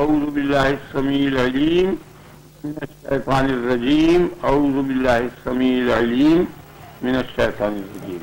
أعوذ بالله السميع العليم من الشيطان الرجيم. أعوذ بالله السميع العليم من الشيطان الرجيم.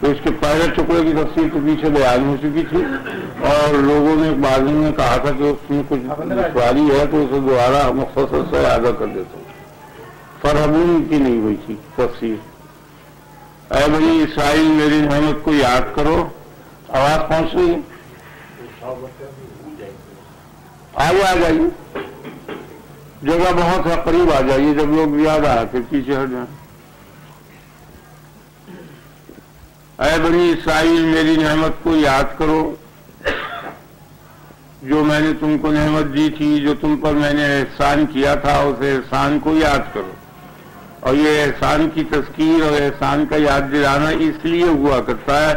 تو اس کے پہلے ٹکڑے کی تفصیل تو پیچھے بیان ہو چکی تھی اور لوگوں نے بعد میں کہا تھا کہ اس میں کچھ دشواری ہے تو اسے دوبارہ مختصر سے ادا کر دیتا ہوں فرحمون کی نہیں ہوئی تھی تفصیل۔ اے بنی اسرائیل، میری نعمت کو یاد کرو۔ آواز پہنچ رہی ہے؟ آگے آ جائیے۔ جگہ بہت ہے، قریب آ جائیے۔ جب لوگ یاد آیا پھر پیچھے ہٹ جائیں۔ اے بنی اسرائیل، میری نعمت کو یاد کرو۔ جو میں نے تم کو نعمت دی تھی، جو تم پر میں نے احسان کیا تھا، اس احسان کو یاد کرو۔ اور یہ احسان کی تذکیر اور احسان کا یاد دلانا اس لیے ہوا کرتا ہے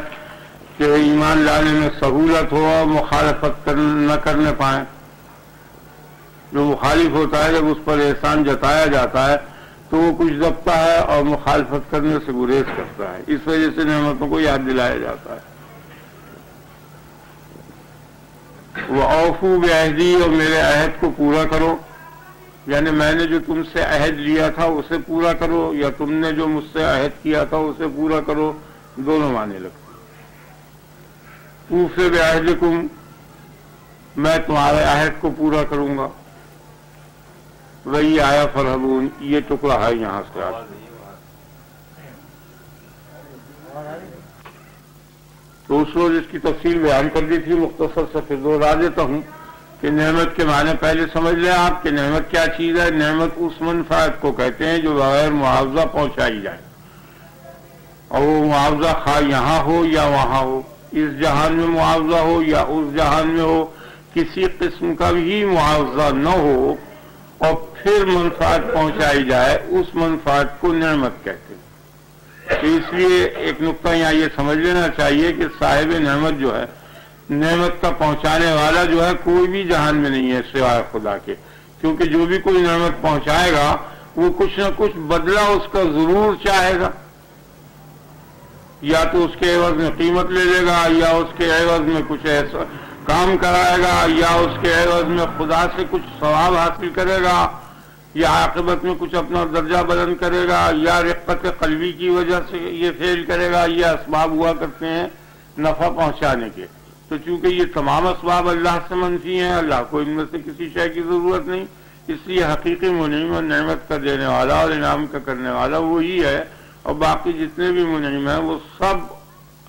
کہ ایمان لانے میں سہولت ہو اور مخالفت نہ کرنے پائیں۔ جو مخالف ہوتا ہے، جب اس پر احسان جتایا جاتا ہے تو وہ کچھ دبتا ہے اور مخالفت کرنے سے گریز کرتا ہے۔ اس وجہ سے نعمتوں کو یاد دلایا جاتا ہے۔ وہ اوفو بعہدی اور میرے عہد کو پورا کرو۔ یعنی میں نے جو تم سے عہد لیا تھا اسے پورا کرو، یا تم نے جو مجھ سے عہد کیا تھا اسے پورا کرو، دونوں معنی لگتے اوف بعہدکم میں تمہارے عہد کو پورا کروں گا۔ وہی آیا فرحبون یہ ٹکڑا ہے یہاں سے آج تو اس روز اس کی تفصیل بیان کر دی تھی مختصر سے، پھر دوہرا دیتا ہوں کہ نعمت کے معنی پہلے سمجھ لیں آپ کہ نعمت کیا چیز ہے۔ نعمت اس منفعت کو کہتے ہیں جو بغیر معاوضہ پہنچائی جائے۔ اور وہ معاوضہ خواہ یہاں ہو یا وہاں ہو، اس جہان میں معاوضہ ہو یا اس جہان میں ہو، کسی قسم کا بھی معاوضہ نہ ہو اور پھر منفعت پہنچائی جائے، اس منفعت کو نعمت کہتے ہیں۔ تو اس لیے ایک نقطہ یہاں یہ سمجھ لینا چاہیے کہ صاحب نعمت جو ہے، نعمت کا پہنچانے والا جو ہے، کوئی بھی جہان میں نہیں ہے سوائے خدا کے۔ کیونکہ جو بھی کوئی نعمت پہنچائے گا، وہ کچھ نہ کچھ بدلہ اس کا ضرور چاہے گا۔ یا تو اس کے عوض میں قیمت لے لے گا، یا اس کے عوض میں کچھ ایسا کام کرائے گا یا اس کے عوض میں خدا سے کچھ ثواب حاصل کرے گا یا عاقبت میں کچھ اپنا درجہ بلند کرے گا یا رقت قلبی کی وجہ سے یہ فیل کرے گا، یہ اسباب ہوا کرتے ہیں نفع پہنچانے کے۔ تو چونکہ یہ تمام اسباب اللہ سے منفی ہیں، اللہ کو ان میں سے کسی شے کی ضرورت نہیں، اس لیے حقیقی منعم اور نعمت کا دینے والا اور انعام کا کرنے والا وہی ہے۔ اور باقی جتنے بھی منعم ہیں، وہ سب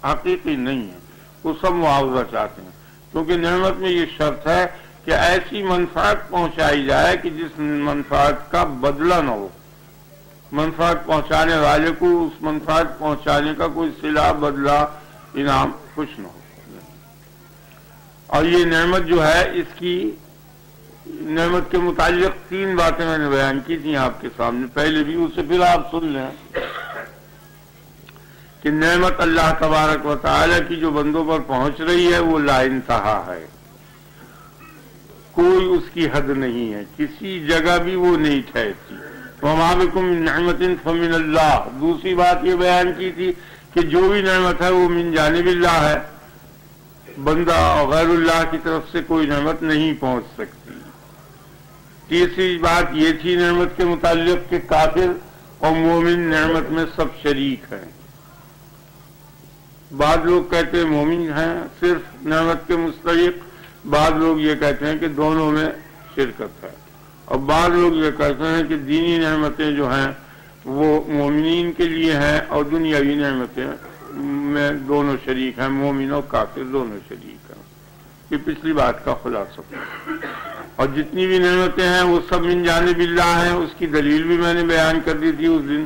حقیقی نہیں ہیں، وہ سب معاوضہ چاہتے ہیں۔ کیونکہ نعمت میں یہ شرط ہے کہ ایسی منفعت پہنچائی جائے کہ جس منفعت کا بدلہ نہ ہو۔ منفعت پہنچانے والے کو اس منفعت پہنچانے کا کوئی صلاح بدلہ، انعام کچھ نہ ہو۔ اور یہ نعمت جو ہے، اس کی نعمت کے متعلق تین باتیں میں نے بیان کی تھیں آپ کے سامنے۔ پہلے بھی اسے پھر آپ سن لیں۔ کہ نعمت اللہ تبارک و تعالی کی جو بندوں پر پہنچ رہی ہے وہ لا انتہا ہے۔ کوئی اس کی حد نہیں ہے۔ کسی جگہ بھی وہ نہیں ٹھہرتی۔ ومابکم نعمت فمن اللہ۔ دوسری بات یہ بیان کی تھی کہ جو بھی نعمت ہے وہ من جانب اللہ ہے۔ بندہ اور غیر اللہ کی طرف سے کوئی نعمت نہیں پہنچ سکتی۔ تیسری بات یہ تھی نعمت کے متعلق کہ کافر اور مومن نعمت میں سب شریک ہیں۔ بعض لوگ کہتے ہیں مومن ہیں، صرف نعمت کے مستحق، بعض لوگ یہ کہتے ہیں کہ دونوں میں شرکت ہے۔ اور بعض لوگ یہ کہتے ہیں کہ دینی نعمتیں جو ہیں، وہ مومنین کے لیے ہیں اور دنیاوی نعمتیں میں دونوں شریک ہیں، مومن اور کافر دونوں شریک ہیں۔ یہ پچھلی بات کا خلاصہ۔ اور جتنی بھی نعمتیں ہیں، وہ سب من جانب اللہ ہیں۔ اس کی دلیل بھی میں نے بیان کر دی تھی اس دن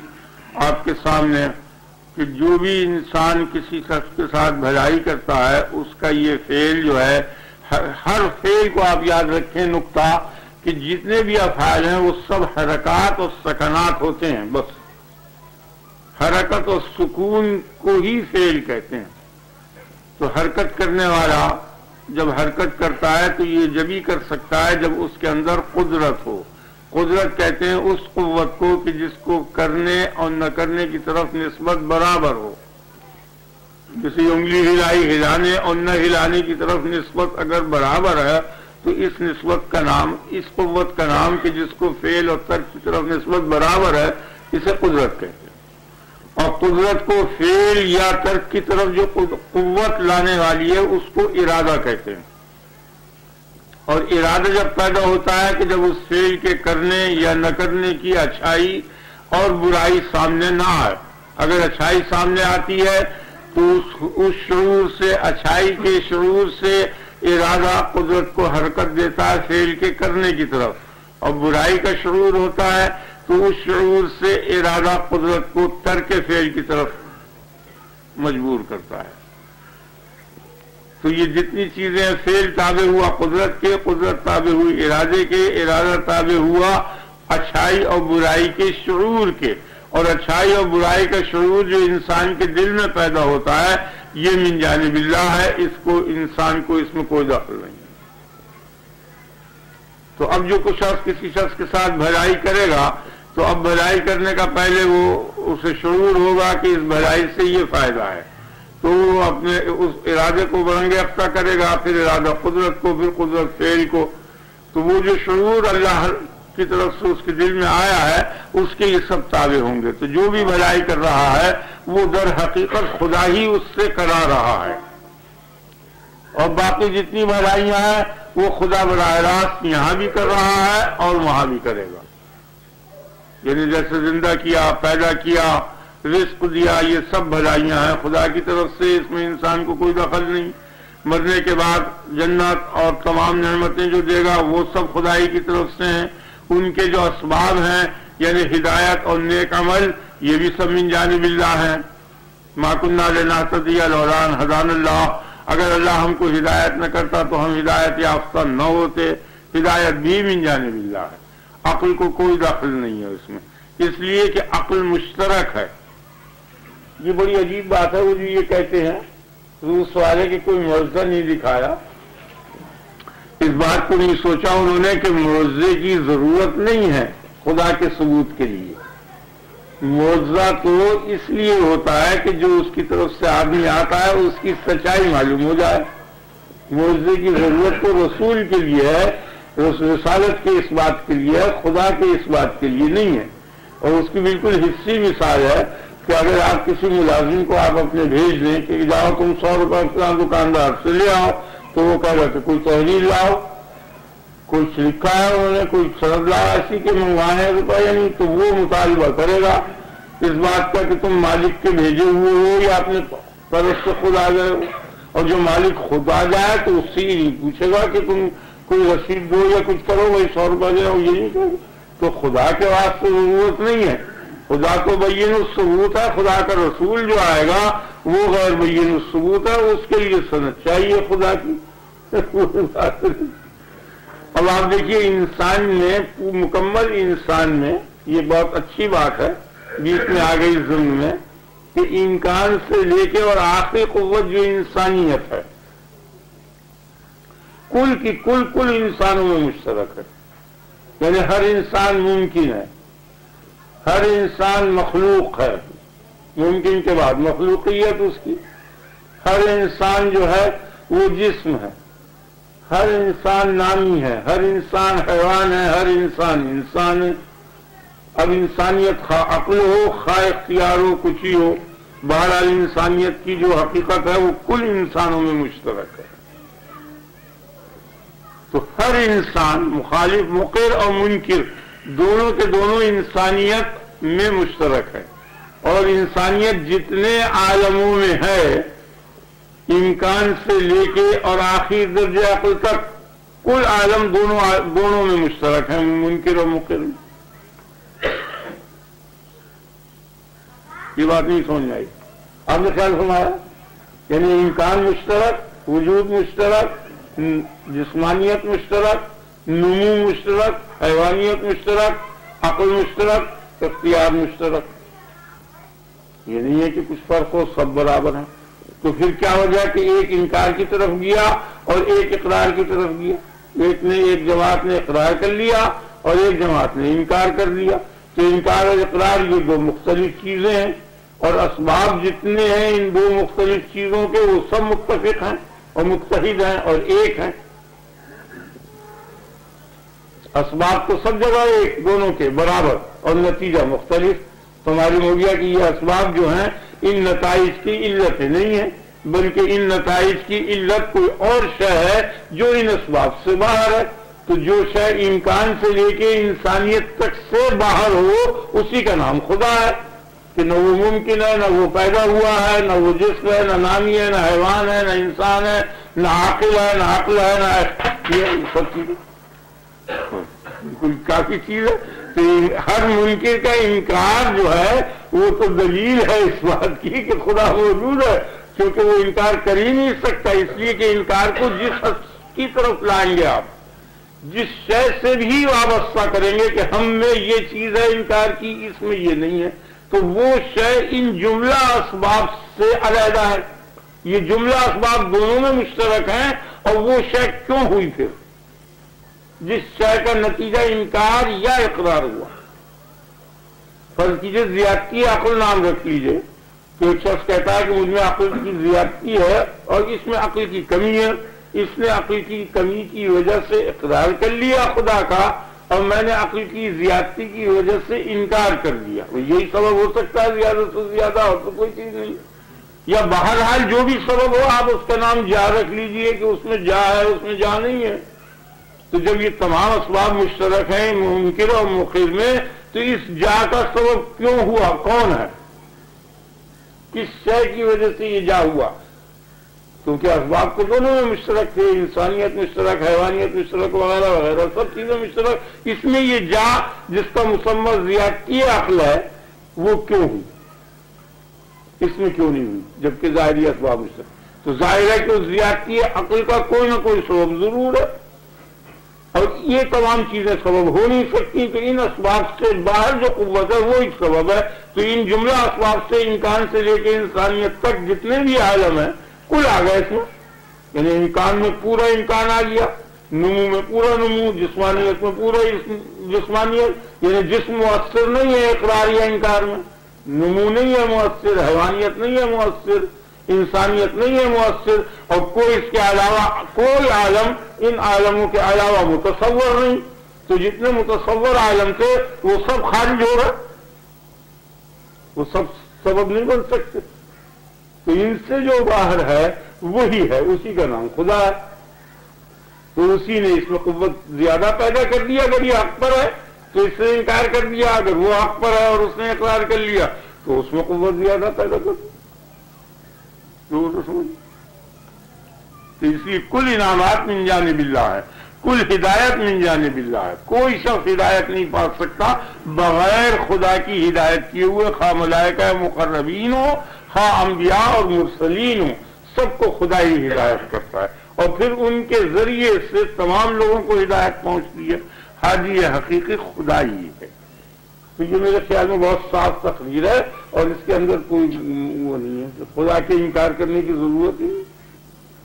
آپ کے سامنے۔ کہ جو بھی انسان کسی شخص کے ساتھ بھلائی کرتا ہے، اس کا یہ فیل جو ہے، ہر فیل کو آپ یاد رکھیں، نقطہ، کہ جتنے بھی افعال ہیں، وہ سب حرکات اور سکنات ہوتے ہیں، بس۔ حرکت اور سکون کو ہی فیل کہتے ہیں۔ تو حرکت کرنے والا جب حرکت کرتا ہے، تو یہ جبھی کر سکتا ہے جب اس کے اندر قدرت ہو۔ قدرت کہتے ہیں اس قوت کو کہ جس کو کرنے اور نہ کرنے کی طرف نسبت برابر ہو۔ کسی انگلی ہلائی ہلانے اور نہ ہلانے کی طرف نسبت اگر برابر ہے، تو اس نسبت کا نام، اس قوت کا نام کہ جس کو فیل اور ترک کی طرف نسبت برابر ہے، اسے قدرت کہتے ہیں۔ اور قدرت کو فیل یا ترک کی طرف جو قوت لانے والی ہے، اس کو ارادہ کہتے ہیں۔ اور ارادہ جب پیدا ہوتا ہے کہ جب اس فیل کے کرنے یا نہ کرنے کی اچھائی اور برائی سامنے نہ آئے۔ اگر اچھائی سامنے آتی ہے تو اس شعور سے، اچھائی کے شعور سے ارادہ قدرت کو حرکت دیتا ہے فیل کے کرنے کی طرف۔ اور برائی کا شعور ہوتا ہے تو اس شعور سے ارادہ قدرت کو ترک فیل کی طرف مجبور کرتا ہے۔ تو یہ جتنی چیزیں فیل تابع ہوا، قدرت کے، قدرت تابع ہوئی، ارادے کے، ارادہ تابع ہوا، اچھائی اور برائی کے شعور کے۔ اور اچھائی اور برائی کا شعور جو انسان کے دل میں پیدا ہوتا ہے، یہ من جانب اللہ ہے، اس کو انسان کو اس میں کوئی دخل نہیں۔ تو اب جو کچھ شخص کسی شخص کے ساتھ بھلائی کرے گا، تو اب بھلائی کرنے کا پہلے وہ، اسے شعور ہوگا کہ اس بھلائی سے یہ فائدہ ہے۔ تو وہ اپنے اس ارادے کو برنگے افتا کرے گا، پھر ارادہ قدرت کو، پھر قدرت فیل کو۔ تو وہ جو شعور اللہ کی طرف سے اس کے دل میں آیا ہے، اس کے یہ سب تابع ہوں گے۔ تو جو بھی بھلائی کر رہا ہے، وہ در حقیقت خدا ہی اس سے کرا رہا ہے۔ اور باقی جتنی بھلائیاں ہیں، وہ خدا براہ راست یہاں بھی کر رہا ہے اور وہاں بھی کرے گا۔ یعنی جیسے زندہ کیا، پیدا کیا رزق دیا، یہ سب بھلائیاں ہیں۔ خدا کی طرف سے اس میں انسان کو کوئی دخل نہیں۔ مرنے کے بعد جنت اور تمام نعمتیں جو دے گا، وہ سب خدائی کی طرف سے ہیں۔ ان کے جو اسباب ہیں یعنی ہدایت اور نیک عمل، یہ بھی سب من جانب اللہ ہے ماکن لینا لوران حضان اللہ۔ اگر اللہ ہم کو ہدایت نہ کرتا تو ہم ہدایت یافتہ نہ ہوتے۔ ہدایت بھی من جانب اللہ ہے۔ عقل کو کوئی دخل نہیں ہے اس میں۔ اس لیے کہ عقل مشترک ہے۔ یہ بڑی عجیب بات ہے، وہ جو یہ کہتے ہیں اس والے کی کوئی معاوضہ نہیں دکھایا۔ اس بات کو نہیں سوچا انہوں نے کہ معوضے کی ضرورت نہیں ہے خدا کے ثبوت کے لیے۔ معوضہ تو اس لیے ہوتا ہے کہ جو اس کی طرف سے آدمی آتا ہے، اس کی سچائی معلوم ہو جائے۔ معوضے کی ضرورت تو رسول کے لیے ہے رسالت کے اس بات کے لیے ہے، خدا کے اس بات کے لیے نہیں ہے۔ اور اس کی بالکل حصی مثال ہے کہ اگر آپ کسی ملازم کو آپ اپنے بھیج دیں کہ جاؤ تم سو روپئے دکاندار سے لے آؤ، تو وہ کہہ رہا کہ کوئی تحریر لاؤ، کوئی لکھا ہے انہوں نے، کوئی سرد لاؤ ایسی کہ منگوانے روپئے نہیں یعنی تو وہ مطالبہ کرے گا اس بات کا کہ تم مالک کے بھیجے ہوئے ہو یا اپنے طرف سے خود آ گئے ہو۔ اور جو مالک خود آ جائے تو اس سے نہیں پوچھے گا کہ تم کوئی رسید دو یا کچھ کرو، وہی سو روپئے دے یہ نہیں کرو تو خدا کے واسطے ضرورت نہیں ہے۔ خدا کو بین الثبوت ہے، خدا کا رسول جو آئے گا، وہ غیر بین الثبوت ہے، اس کے لیے صنعت چاہیے خدا کی۔ اب آپ دیکھیے، انسان میں مکمل انسان میں یہ بہت اچھی بات ہے، بیچ میں آ گئی ظلم میں، کہ امکان سے لے کے اور آخری قوت جو انسانیت ہے۔ کل کی کل کل انسانوں میں مشترک ہے۔ یعنی ہر انسان ممکن ہے۔ ہر انسان مخلوق ہے۔ ممکن کے بعد مخلوقیت اس کی۔ ہر انسان جو ہے وہ جسم ہے۔ ہر انسان نامی ہے۔ ہر انسان حیوان ہے۔ ہر انسان انسان ہے۔ اب انسانیت خواہ عقل ہو خواہ اختیار ہو، کچھ ہی ہو۔ بہرحال انسانیت کی جو حقیقت ہے وہ کل انسانوں میں مشترک ہے۔ تو ہر انسان مخالف، مقر اور منکر دونوں کے دونوں انسانیت میں مشترک ہے۔ اور انسانیت جتنے عالموں میں ہے، امکان سے لے کے اور آخری درجہ عقل تک، کل عالم دونوں دونوں میں مشترک ہے منکر اور مقر۔ یہ بات نہیں سمجھ آئی۔ آپ نے خیال سنایا یعنی امکان مشترک، وجود مشترک، جسمانیت مشترک نمو مشترک، حیوانیت مشترک، عقل مشترک، اختیار مشترک۔ یہ نہیں ہے کہ کچھ فرق ہو، سب برابر ہیں۔ تو پھر کیا وجہ کہ ایک انکار کی طرف گیا اور ایک اقرار کی طرف گیا؟ ایک نے ایک جماعت نے اقرار کر لیا اور ایک جماعت نے انکار کر دیا تو انکار اور اقرار یہ دو مختلف چیزیں ہیں اور اسباب جتنے ہیں، ان دو مختلف چیزوں کے وہ سب متفق ہیں اور متحد ہیں اور ایک ہیں۔ اسباب تو سب جگہ ایک، دونوں کے برابر اور نتیجہ مختلف۔ تو معلوم ہو گیا کہ یہ اسباب جو ہیں، ان نتائج کی علتیں نہیں ہیں بلکہ ان نتائج کی علت کوئی اور شے ہے جو ان اسباب سے باہر ہے۔ تو جو شے امکان سے لے کے انسانیت تک سے باہر ہو، اسی کا نام خدا ہے۔ کہ نہ وہ ممکن ہے، نہ وہ پیدا ہوا ہے، نہ وہ جسم ہے، نہ نامی ہے، نہ حیوان ہے، نہ انسان ہے، نہ عقل ہے، نہ عقل ہے، نہ یہ سب چیزیں۔ بالکل کافی چیز ہے۔ تو ہر منکر کا انکار جو ہے، وہ تو دلیل ہے اس بات کی کہ خدا موجود ہے، کیونکہ وہ انکار کر ہی نہیں سکتا۔ اس لیے کہ انکار کو جس کی طرف لائیں گے آپ، جس شے سے بھی وابستہ کریں گے کہ ہم میں یہ چیز ہے، انکار کی، اس میں یہ نہیں ہے۔ تو وہ شے ان جملہ اسباب سے علیحدہ ہے۔ یہ جملہ اسباب دونوں میں مشترک ہیں اور وہ شے کیوں ہوئی پھر؟ جس شے کا نتیجہ انکار یا اقرار ہوا۔ فرض کیجیے زیادتی عقل نام رکھ لیجیے تو ایک شخص کہتا ہے کہ مجھ میں عقل کی زیادتی ہے اور اس میں عقل کی کمی ہے۔ اس نے عقل کی کمی کی وجہ سے اقرار کر لیا خدا کا اور میں نے عقل کی زیادتی کی وجہ سے انکار کر دیا۔ یہی سبب ہو سکتا ہے، زیادہ سے زیادہ اور تو کوئی چیز نہیں۔ یا بہرحال جو بھی سبب ہو، آپ اس کا نام جا رکھ لیجیے کہ اس میں جا ہے، اس میں جا نہیں ہے۔ تو جب یہ تمام اسباب مشترک ہیں ممکن اور مخیر میں، تو اس جا کا سبب کیوں ہوا؟ کون ہے؟ کس شے کی وجہ سے یہ جا ہوا؟ کیونکہ اسباب کو دونوں میں مشترک تھے، انسانیت مشترک، حیوانیت مشترک وغیرہ وغیرہ، سب چیزیں مشترک۔ اس میں یہ جا جس کا مسمت زیادتی عقل ہے، وہ کیوں ہوئی؟ اس میں کیوں نہیں ہوئی؟ جبکہ ظاہری اسباب مشترک۔ تو ظاہر ہے کہ زیادتی عقل کا کوئی نہ کوئی سبب ضرور ہے۔ اور یہ تمام چیزیں سبب ہو نہیں سکتی، تو ان اسباب سے باہر جو قوت ہے وہ ایک سبب ہے۔ تو ان جملہ اسباب سے انکان سے لے کے انسانیت تک جتنے بھی عالم ہیں، کل آ گئے اس میں۔ یعنی انکان میں پورا انکان آ گیا۔ نمو میں پورا نمو، جسمانیت میں پورا جسمانیت۔ یعنی جسم مؤثر نہیں ہے اقرار یا انکار میں۔ نمو نہیں ہے مؤثر، حیوانیت نہیں ہے مؤثر۔ انسانیت نہیں ہے مؤثر اور کوئی اس کے علاوہ کوئی عالم ان عالموں کے علاوہ متصور نہیں۔ تو جتنے متصور عالم تھے، وہ سب خارج ہو رہے۔ وہ سب سبب نہیں بن سکتے۔ تو ان سے جو باہر ہے، وہی ہے، اسی کا نام خدا ہے۔ تو اسی نے اس میں قوت زیادہ پیدا کر دیا اگر یہ حق پر ہے، تو اس سے انکار کر دیا۔ اگر وہ حق پر ہے اور اس نے اقرار کر لیا، تو اس میں قوت زیادہ پیدا کر دیا تو اس لیے کل انعامات من جانب اللہ ہے کل ہدایت من جانب اللہ ہے کوئی شخص ہدایت نہیں پا سکتا بغیر خدا کی ہدایت کیے ہوئے، خواہ ملائکہ مقربین ہو خواہ انبیاء اور مرسلین ہو سب کو خدا ہی ہدایت کرتا ہے۔ اور پھر ان کے ذریعے سے تمام لوگوں کو ہدایت پہنچتی ہے۔ حاجی یہ حقیقی خدا ہی ہے۔ تو یہ میرے خیال میں بہت صاف تقریر ہے۔ اور اس کے اندر کوئی وہ نہیں ہے۔ خدا کے انکار کرنے کی ضرورت ہی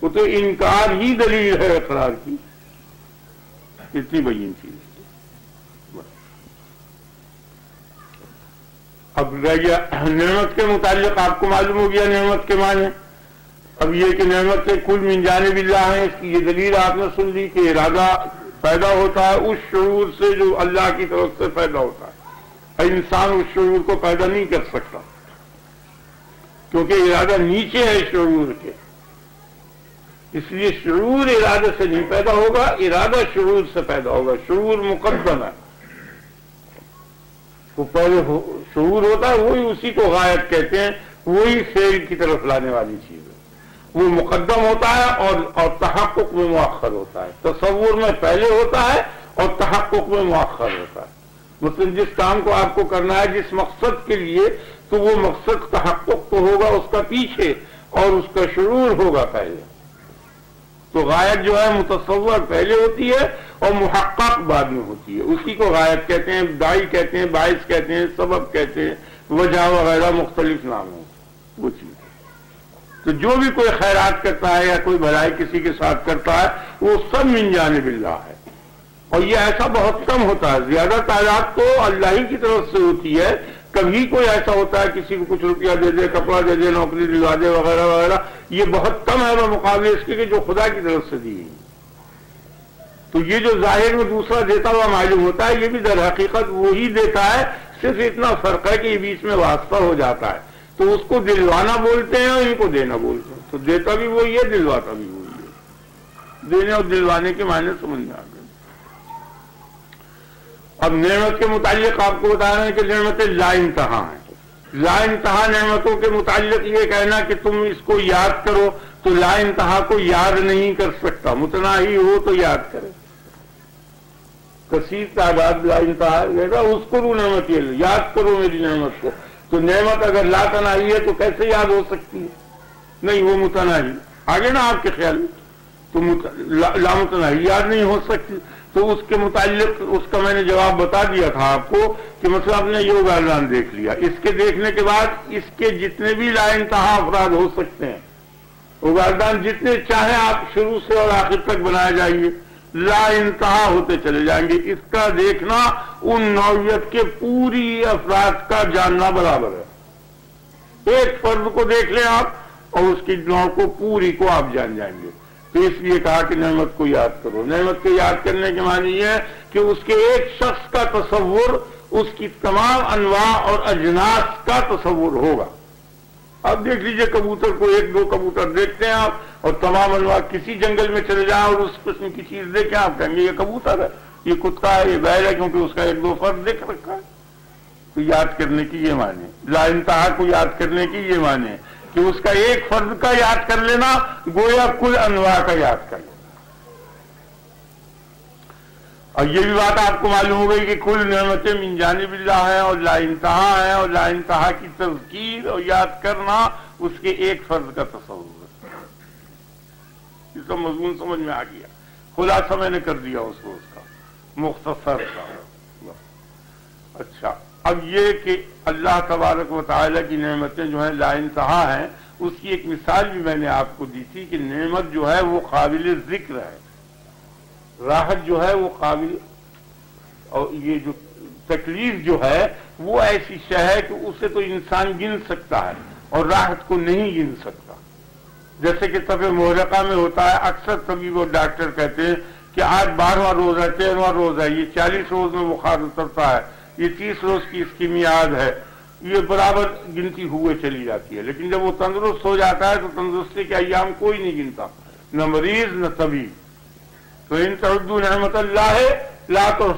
وہ تو انکار ہی دلیل ہے اقرار کی۔ اتنی بہین چیز اب رہ گیا نعمت کے متعلق آپ کو معلوم ہو گیا نعمت کے معنی۔ اب یہ کہ نعمت کے کل منجانے بھی اللہ ہیں، اس کی یہ دلیل آپ نے سن لی کہ ارادہ پیدا ہوتا ہے، اس شعور سے جو اللہ کی طرف سے پیدا ہوتا ہے۔ انسان اس شعور کو پیدا نہیں کر سکتا۔ کیونکہ ارادہ نیچے ہے شعور کے۔ اس لیے شعور ارادے سے نہیں پیدا ہوگا، ارادہ شعور سے پیدا ہوگا۔ شعور مقدم ہے۔ وہ پہلے شعور ہوتا ہے، وہی اسی کو غائب کہتے ہیں، وہی فیل کی طرف لانے والی چیز ہے۔ وہ مقدم ہوتا ہے اور اور تحقق میں مؤخر ہوتا ہے۔ تصور میں پہلے ہوتا ہے اور تحقق میں مؤخر ہوتا ہے۔ مثلا جس کام کو آپ کو کرنا ہے، جس مقصد کے لیے تو وہ مقصد تحقق تو ہوگا، اس کا پیچھے اور اس کا شرور ہوگا پہلے۔ تو غائب جو ہے، متصور پہلے ہوتی ہے اور محقق بعد میں ہوتی ہے۔ اسی کو غائب کہتے ہیں، دائی کہتے ہیں، باعث کہتے ہیں، سبب کہتے ہیں، وجہ وغیرہ مختلف نام ہو وہ چیز۔ تو جو بھی کوئی خیرات کرتا ہے یا کوئی بھلائی کسی کے ساتھ کرتا ہے، وہ سب من جانب اللہ ہے۔ اور یہ ایسا بہت کم ہوتا ہے۔ زیادہ تعداد تو اللہ ہی کی طرف سے ہوتی ہے۔ کبھی کوئی ایسا ہوتا ہے، کسی کو کچھ روپیہ دے دے، کپڑا دے دے، نوکری دلوا دے، وغیرہ وغیرہ۔ یہ بہت کم ہے وہ مقابلے اس کے کہ جو خدا کی طرف سے دی تو یہ جو ظاہر میں دوسرا دیتا ہوا معلوم ہوتا ہے، یہ بھی در حقیقت وہی دیتا ہے۔ صرف اتنا فرق ہے کہ یہ بیچ میں واسطہ ہو جاتا ہے۔ تو اس کو دلوانا بولتے ہیں اور ان کو دینا بولتے ہیں۔ تو دیتا بھی وہی ہے، دلواتا بھی وہی ہے۔ دینے اور دلوانے کے معنی سمجھ میں آ گئے۔ اب نعمت کے متعلق آپ کو بتا رہے ہیں کہ نعمتیں لا انتہا ہیں۔ لا انتہا نعمتوں کے متعلق یہ کہنا کہ تم اس کو یاد کرو تو لا انتہا کو یاد نہیں کر سکتا۔ متنا ہی ہو تو یاد کرے۔ کثیر تعداد لا انتہا اس کو رو نعمت یہ یاد کرو میری نعمت کو۔ تو نعمت اگر لا تناہی ہے تو کیسے یاد ہو سکتی ہے؟ نہیں، وہ متناہی آگے نا آپ کے خیال۔ میں تو لا متناہی یاد نہیں ہو سکتی۔ تو اس کے متعلق اس کا میں نے جواب بتا دیا تھا آپ کو کہ مطلب آپ نے یہ اگاردان دیکھ لیا۔ اس کے دیکھنے کے بعد اس کے جتنے بھی لا انتہا افراد ہو سکتے ہیں اگاردان جتنے چاہیں آپ شروع سے اور آخر تک بنائے جائیے۔ لا انتہا ہوتے چلے جائیں گے۔ اس کا دیکھنا ان نوعیت کے پوری افراد کا جاننا برابر ہے۔ ایک فرد کو دیکھ لیں آپ اور اس کی نو کو پوری کو آپ جان جائیں گے۔ تو اس لیے کہا کہ نعمت کو یاد کرو۔ نعمت کو یاد کرنے کے معنی یہ ہے کہ اس کے ایک شخص کا تصور، اس کی تمام انواع اور اجناس کا تصور ہوگا۔ اب دیکھ لیجیے کبوتر کو، ایک دو کبوتر دیکھتے ہیں آپ اور تمام انواع کسی جنگل میں چلے جائیں اور اس قسم کی چیز دیکھیں، آپ کہیں گے یہ کبوتر ہے، یہ کتا ہے، یہ بیل ہے کیونکہ اس کا ایک دو فرد دیکھ رکھا ہے۔ تو یاد کرنے کی یہ معنی لا انتہا کو یاد کرنے کی یہ معنی کہ اس کا ایک فرد کا یاد کر لینا، گویا کل انواع کا یاد کر لینا۔ اور یہ بھی بات آپ کو معلوم ہو گئی کہ کل نعمتیں من جانب اللہ ہیں اور لا انتہا ہیں اور لا انتہا کی تذکیر اور یاد کرنا اس کے ایک فرد کا تصور ہے۔ اس کا مضمون سمجھ میں آ گیا۔ خلاصہ میں نے کر دیا اس کو اس کا، مختصر کا۔ اچھا۔ اب یہ کہ اللہ تبارک و تعالیٰ کی نعمتیں جو ہیں لا انتہا ہیں، اس کی ایک مثال بھی میں نے آپ کو دی تھی کہ نعمت جو ہے وہ قابل ذکر ہے۔ راحت جو ہے وہ قابل، اور یہ جو تکلیف جو ہے وہ ایسی شہ ہے کہ اسے تو انسان گن سکتا ہے اور راحت کو نہیں گن سکتا۔ جیسے کہ طب محرقہ میں ہوتا ہے، اکثر طبیب اور ڈاکٹر کہتے ہیں کہ آج بارہواں روز ہے تیرہواں روز ہے یہ چالیس روز میں بخار اترتا ہے۔ یہ تیس روز کی اس کی میاد ہے، یہ برابر گنتی ہوئے چلی جاتی ہے۔ لیکن جب وہ تندرست ہو جاتا ہے تو تندرستی کے ایام کوئی نہیں گنتا، نہ مریض، نہ طبیب۔ تو ان تردو نعمت اللہ ہے، لا تو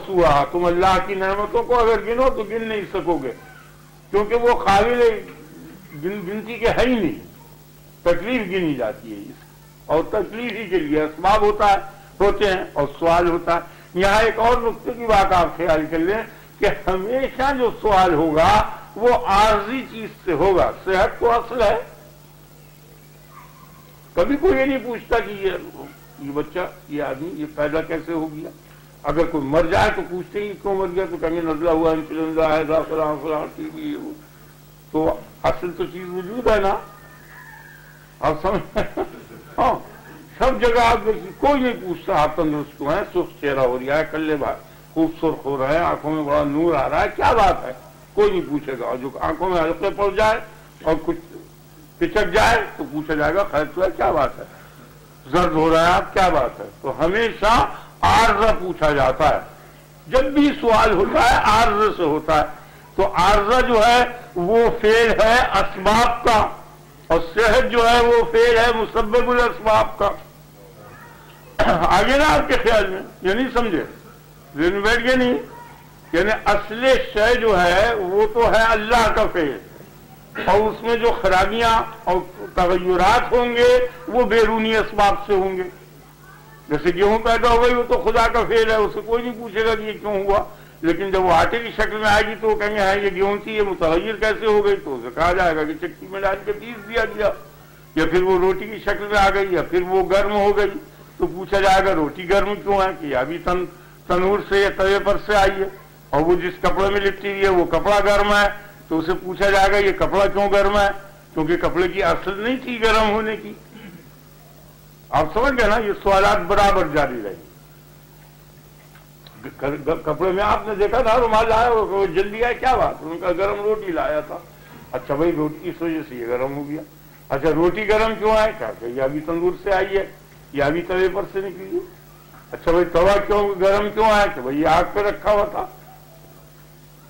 تم اللہ کی نعمتوں کو اگر گنو تو گن نہیں سکو گے کیونکہ وہ قابل گنتی کے ہے ہی نہیں۔ تکلیف گنی جاتی ہے اس اور تکلیف ہی کے لیے اسباب ہوتا ہے، ہوتے ہیں اور سوال ہوتا ہے۔ یہاں ایک اور نقطے کی بات آپ خیال کر لیں۔ کہ ہمیشہ جو سوال ہوگا وہ عارضی چیز سے ہوگا، صحت کو اصل ہے؟ کبھی کوئی یہ نہیں پوچھتا کہ یہ بچہ، یہ آدمی، یہ پیدا کیسے ہو گیا؟ اگر کوئی مر جائے تو پوچھتے ہی کیوں مر گیا، تو کہیں گے نزلہ ہوا انفلوئنزا ہے فلاں فلاں، ٹی وی تو اصل تو چیز موجود ہے نا؟ آپ سمجھ ہاں سب جگہ آپ دیکھیے، کوئی نہیں پوچھتا، آپ تندرست کو ہے سرخ چہرہ ہو رہا ہے، کلے بھائی۔ خوبصورت ہو رہا ہے، آنکھوں میں بڑا نور آ رہا ہے، کیا بات ہے؟ کوئی نہیں پوچھے گا۔ اور جو آنکھوں میں ہلکے پڑ جائے اور کچھ پچک جائے تو پوچھا جائے گا، خیر تو ہے، کیا بات ہے؟ زرد ہو رہا ہے آپ کیا بات ہے؟ تو ہمیشہ آرزہ پوچھا جاتا ہے۔ جب بھی سوال ہوتا ہے آرز سے ہوتا ہے۔ تو آرزہ جو ہے، وہ فیل ہے اسباب کا۔ اور صحت جو ہے، وہ فیل ہے مسبب الاسباب کا۔ آگے نا آپ کے خیال میں، یہ نہیں سمجھے؟ ذہن بیٹھ گیا نہیں یعنی اصل شے جو ہے، وہ تو ہے اللہ کا فیل اور اس میں جو خرابیاں اور تغیرات ہوں گے، وہ بیرونی اسباب سے ہوں گے۔ جیسے گیہوں پیدا ہو گئی، وہ تو خدا کا فیل ہے، اسے کوئی نہیں پوچھے گا کہ یہ کیوں ہوا۔ لیکن جب وہ آٹے کی شکل میں آئے گی، تو وہ کہیں گے ہاں، یہ گیہوں تھی، یہ متغیر کیسے ہو گئی؟ تو اسے کہا جائے گا کہ چکی میں ڈال کے پیس دیا گیا۔ یا پھر وہ روٹی کی شکل میں آ گئی، یا پھر وہ گرم ہو گئی۔ تو پوچھا جائے گا، روٹی گرم کیوں ہے؟ کہ ابھی تن تنور سے یا توے پر سے آئیے اور وہ جس کپڑے میں لپٹی ہوئی ہے وہ کپڑا گرم ہے تو اسے پوچھا جائے گا یہ کپڑا کیوں گرم ہے کیونکہ کپڑے کی اصل نہیں تھی گرم ہونے کی۔ آپ سمجھ گئے نا؟ یہ سوالات برابر جاری رہے۔ کپڑے میں آپ نے دیکھا تھا، رومال لایا جلدی آیا کیا بات؟ ان کا گرم روٹی لایا تھا۔ اچھا بھائی، روٹی اس وجہ سے یہ گرم ہو گیا۔ اچھا روٹی گرم کیوں آئے؟ کیا کہ یہ ابھی تندور سے آئی ہے، یہ ابھی توے پر سے نکلی ہے۔ اچھا بھائی توا کیوں گرم کیوں آیا کہ بھائی آگ پہ رکھا ہوا تھا۔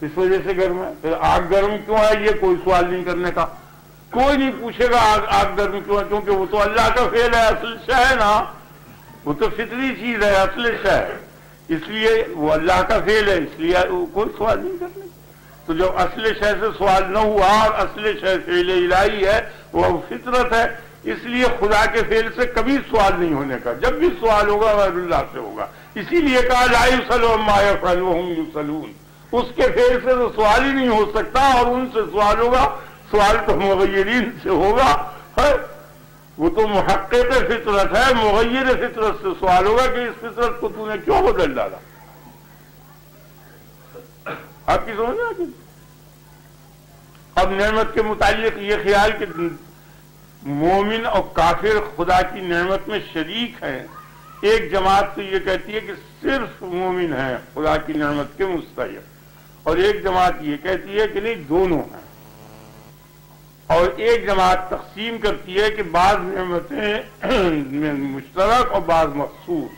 اس وجہ سے گرم ہے۔ پھر آگ گرم کیوں ہے یہ کوئی سوال نہیں کرنے کا۔ کوئی نہیں پوچھے گا آگ آگ گرم کیوں ہے؟ کیونکہ وہ تو اللہ کا فیل ہے، اصل شہ ہے نا۔ وہ تو فطری چیز ہے، اصل شہ ہے۔ اس لیے وہ اللہ کا فیل ہے، اس لیے کوئی سوال نہیں کرنے۔ تو جب اصل شہ سے سوال نہ ہوا اور اصل شہ فیل الہی ہے، وہ فطرت ہے۔ اس لیے خدا کے فیل سے کبھی سوال نہیں ہونے کا۔ جب بھی سوال ہوگا غیر اللہ سے ہوگا۔ اسی لیے کہا لائی سلوم سلون اس کے فیل سے تو سوال ہی نہیں ہو سکتا، اور ان سے سوال ہوگا، سوال تو مغیرین سے ہوگا۔ وہ تو محقق فطرت ہے، مغیر فطرت سے سوال ہوگا کہ اس فطرت کو تو نے کیوں بدل ڈالا؟ آپ کی سمجھ آتی؟ اب نعمت کے متعلق یہ خیال کہ مومن اور کافر خدا کی نعمت میں شریک ہیں۔ ایک جماعت تو یہ کہتی ہے کہ صرف مومن ہے خدا کی نعمت کے مستحق۔ اور ایک جماعت یہ کہتی ہے کہ نہیں، دونوں ہیں۔ اور ایک جماعت تقسیم کرتی ہے کہ بعض نعمتیں مشترک اور بعض مخصوص۔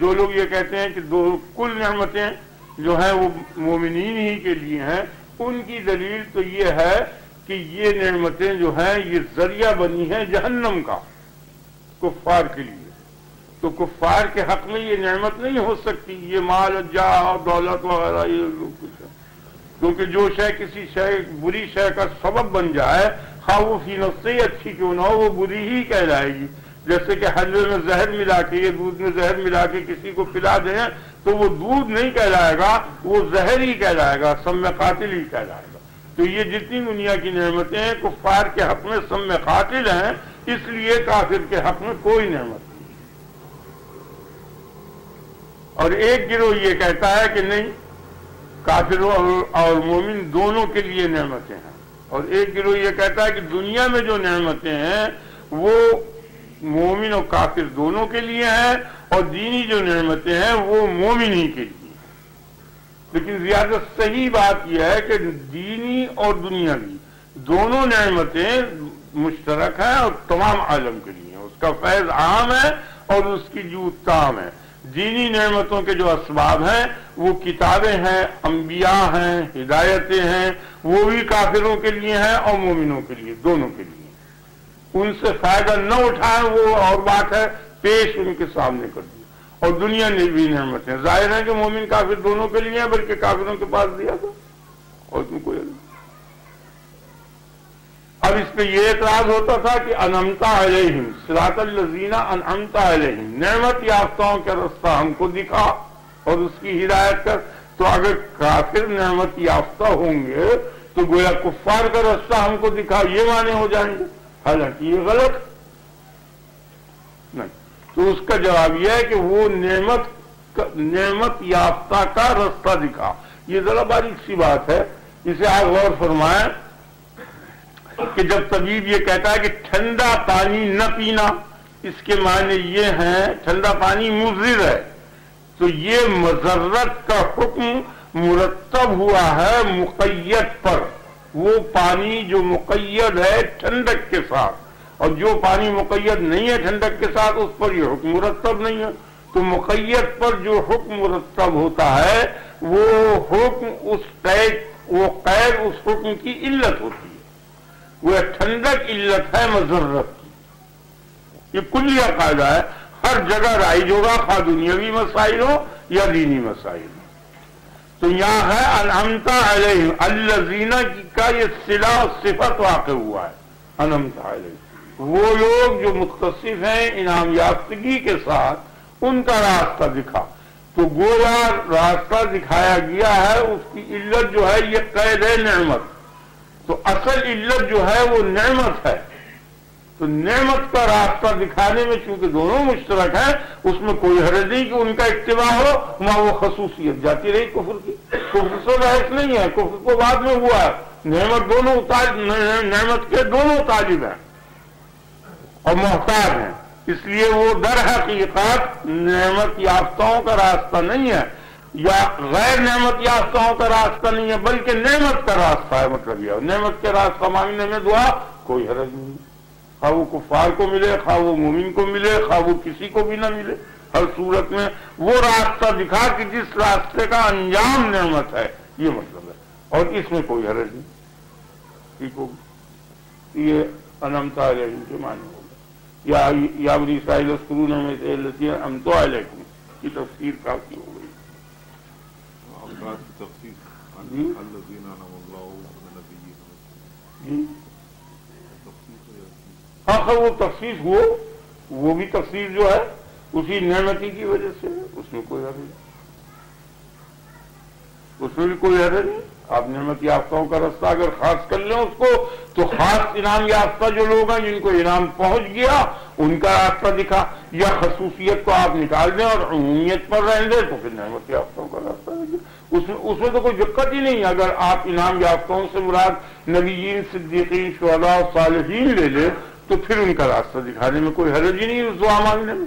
جو لوگ یہ کہتے ہیں کہ دو کل نعمتیں جو ہیں وہ مومنین ہی کے لیے ہیں، ان کی دلیل تو یہ ہے کہ یہ نعمتیں جو ہیں، یہ ذریعہ بنی ہیں جہنم کا، کفار کے لیے۔ تو کفار کے حق میں یہ نعمت نہیں ہو سکتی، یہ مال جا دولت وغیرہ، یہ کچھ۔ کیونکہ جو شے کسی شے، بری شے کا سبب بن جائے، خواہ وہ فی سے اچھی کیوں نہ ہو، وہ بری ہی کہلائے گی۔ جیسے کہ حلوے میں زہر ملا کے، یہ دودھ میں زہر ملا کے کسی کو پلا دیں، تو وہ دودھ نہیں کہلائے گا، وہ زہر ہی کہلائے گا سب میں قاتل ہی کہلائے گا۔ تو یہ جتنی دنیا کی نعمتیں ہیں، کفار کے حق میں سب میں قاتل ہیں، اس لیے کافر کے حق میں کوئی نعمت نہیں۔ اور ایک گروہ یہ کہتا ہے کہ نہیں کافر اور مومن دونوں کے لیے نعمتیں ہیں۔ اور ایک گروہ یہ کہتا ہے کہ دنیا میں جو نعمتیں ہیں، وہ مومن اور کافر دونوں کے لیے ہیں، اور دینی جو نعمتیں ہیں، وہ مومن ہی کے لیے۔ لیکن زیادہ صحیح بات یہ ہے کہ دینی اور دنیاوی دونوں نعمتیں مشترک ہیں اور تمام عالم کے لیے اس کا فیض عام ہے اور اس کی جو تام ہے۔ دینی نعمتوں کے جو اسباب ہیں، وہ کتابیں ہیں، انبیاء ہیں، ہدایتیں ہیں، وہ بھی کافروں کے لیے ہیں اور مومنوں کے لیے، دونوں کے لیے۔ ان سے فائدہ نہ اٹھائیں، وہ اور بات ہے، پیش ان کے سامنے کر دیا اور دنیا نے بھی نعمتیں ظاہر ہے کہ مومن کافر دونوں کے لیے ہیں، بلکہ کافروں کے پاس دیا تھا اور تم کوئی اب اس پہ یہ اعتراض ہوتا تھا کہ انمتا علیہم سراط الزینہ انمتا علیہم۔ نعمت یافتاؤں کا رستہ ہم کو دکھا اور اس کی ہدایت کر۔ تو اگر کافر نعمت یافتہ ہوں گے، تو گویا کفار کا رستہ ہم کو دکھا، یہ معنی ہو جائیں گے۔ حالانکہ یہ غلط تو اس کا جواب یہ ہے کہ وہ نعمت نعمت یافتہ کا رستہ دکھا۔ یہ ذرا باریک سی بات ہے۔ اسے آپ غور فرمائیں کہ جب طبیب یہ کہتا ہے کہ ٹھنڈا پانی نہ پینا، اس کے معنی یہ ہیں، ٹھنڈا پانی مضر ہے۔ تو یہ مذرت کا حکم مرتب ہوا ہے مقید پر۔ وہ پانی جو مقید ہے ٹھنڈک کے ساتھ۔ اور جو پانی مقید نہیں ہے ٹھنڈک کے ساتھ، اس پر یہ حکم مرتب نہیں ہے۔ تو مقید پر جو حکم مرتب ہوتا ہے، وہ حکم اس قید، وہ قید اس حکم کی علت ہوتی ہے۔ وہ ٹھنڈک علت ہے مذرت کی۔ یہ کلیہ قاعدہ ہے۔ ہر جگہ رائج ہوگا، خواہ دنیاوی مسائل ہو یا دینی مسائل ہو تو یہاں ہے انمتا علیہ الزینہ کا یہ سلا صفت واقع ہوا ہے۔ انمتا علیہ وہ لوگ جو مختصف ہیں انعام یافتگی کے ساتھ ان کا راستہ دکھا۔ تو گویا راستہ دکھایا گیا ہے، اس کی علت جو ہے یہ قید ہے نعمت۔ تو اصل علت جو ہے وہ نعمت ہے۔ تو نعمت کا راستہ دکھانے میں چونکہ دونوں مشترک ہیں، اس میں کوئی حرض نہیں کہ ان کا اتباع ہو وہاں وہ خصوصیت۔ جاتی رہی کفر کی۔ کفر سے بحث نہیں ہے، کفر کو بعد میں ہوا ہے۔ نعمت دونوں نعمت کے دونوں طالب ہیں۔ اور محتاج ہیں۔ اس لیے وہ در حقیقت نعمت یافتاؤں کا راستہ نہیں ہے۔ یا غیر نعمت یافتاؤں کا راستہ نہیں ہے، بلکہ نعمت کا راستہ ہے۔ مطلب یہ نعمت کے راستہ مانگنے میں دعا کوئی حرج نہیں۔ خواہ وہ کفار کو ملے، خواہ وہ مومن کو ملے، خواہ وہ کسی کو بھی نہ ملے۔ ہر صورت میں وہ راستہ دکھا کہ جس راستے کا انجام نعمت ہے، یہ مطلب ہے۔ اور اس میں کوئی حرج نہیں۔ ٹھیک ہوگی۔ یہ انمتا کے معنی یا بری ساحل سرون میں سے لتی ہے ہم تو آئے کی تفسیر کافی ہو گئی۔ ہاں خیر وہ تفصیل ہو وہ بھی تفصیل جو ہے اسی نعمتی کی وجہ سے اس میں کوئی حرض نہیں۔ اس میں بھی کوئی حرض نہیں۔ آپ نعمت یافتاؤں کا رستہ اگر خاص کر لیں اس کو، تو خاص انعام یافتہ جو لوگ ہیں جن کو انعام پہنچ گیا، ان کا راستہ دکھا، یا خصوصیت کو آپ نکال دیں اور عمومیت پر رہیں دیں، تو پھر نعمت یافتاؤں کا راستہ اس میں اس میں تو کوئی دقت ہی نہیں، اگر آپ انعام یافتاؤں سے مراد نبیین، صدیقین شعلا صالحین لے لیں، تو پھر ان کا راستہ دکھانے میں کوئی حرج ہی نہیں اس دعا مانگنے میں۔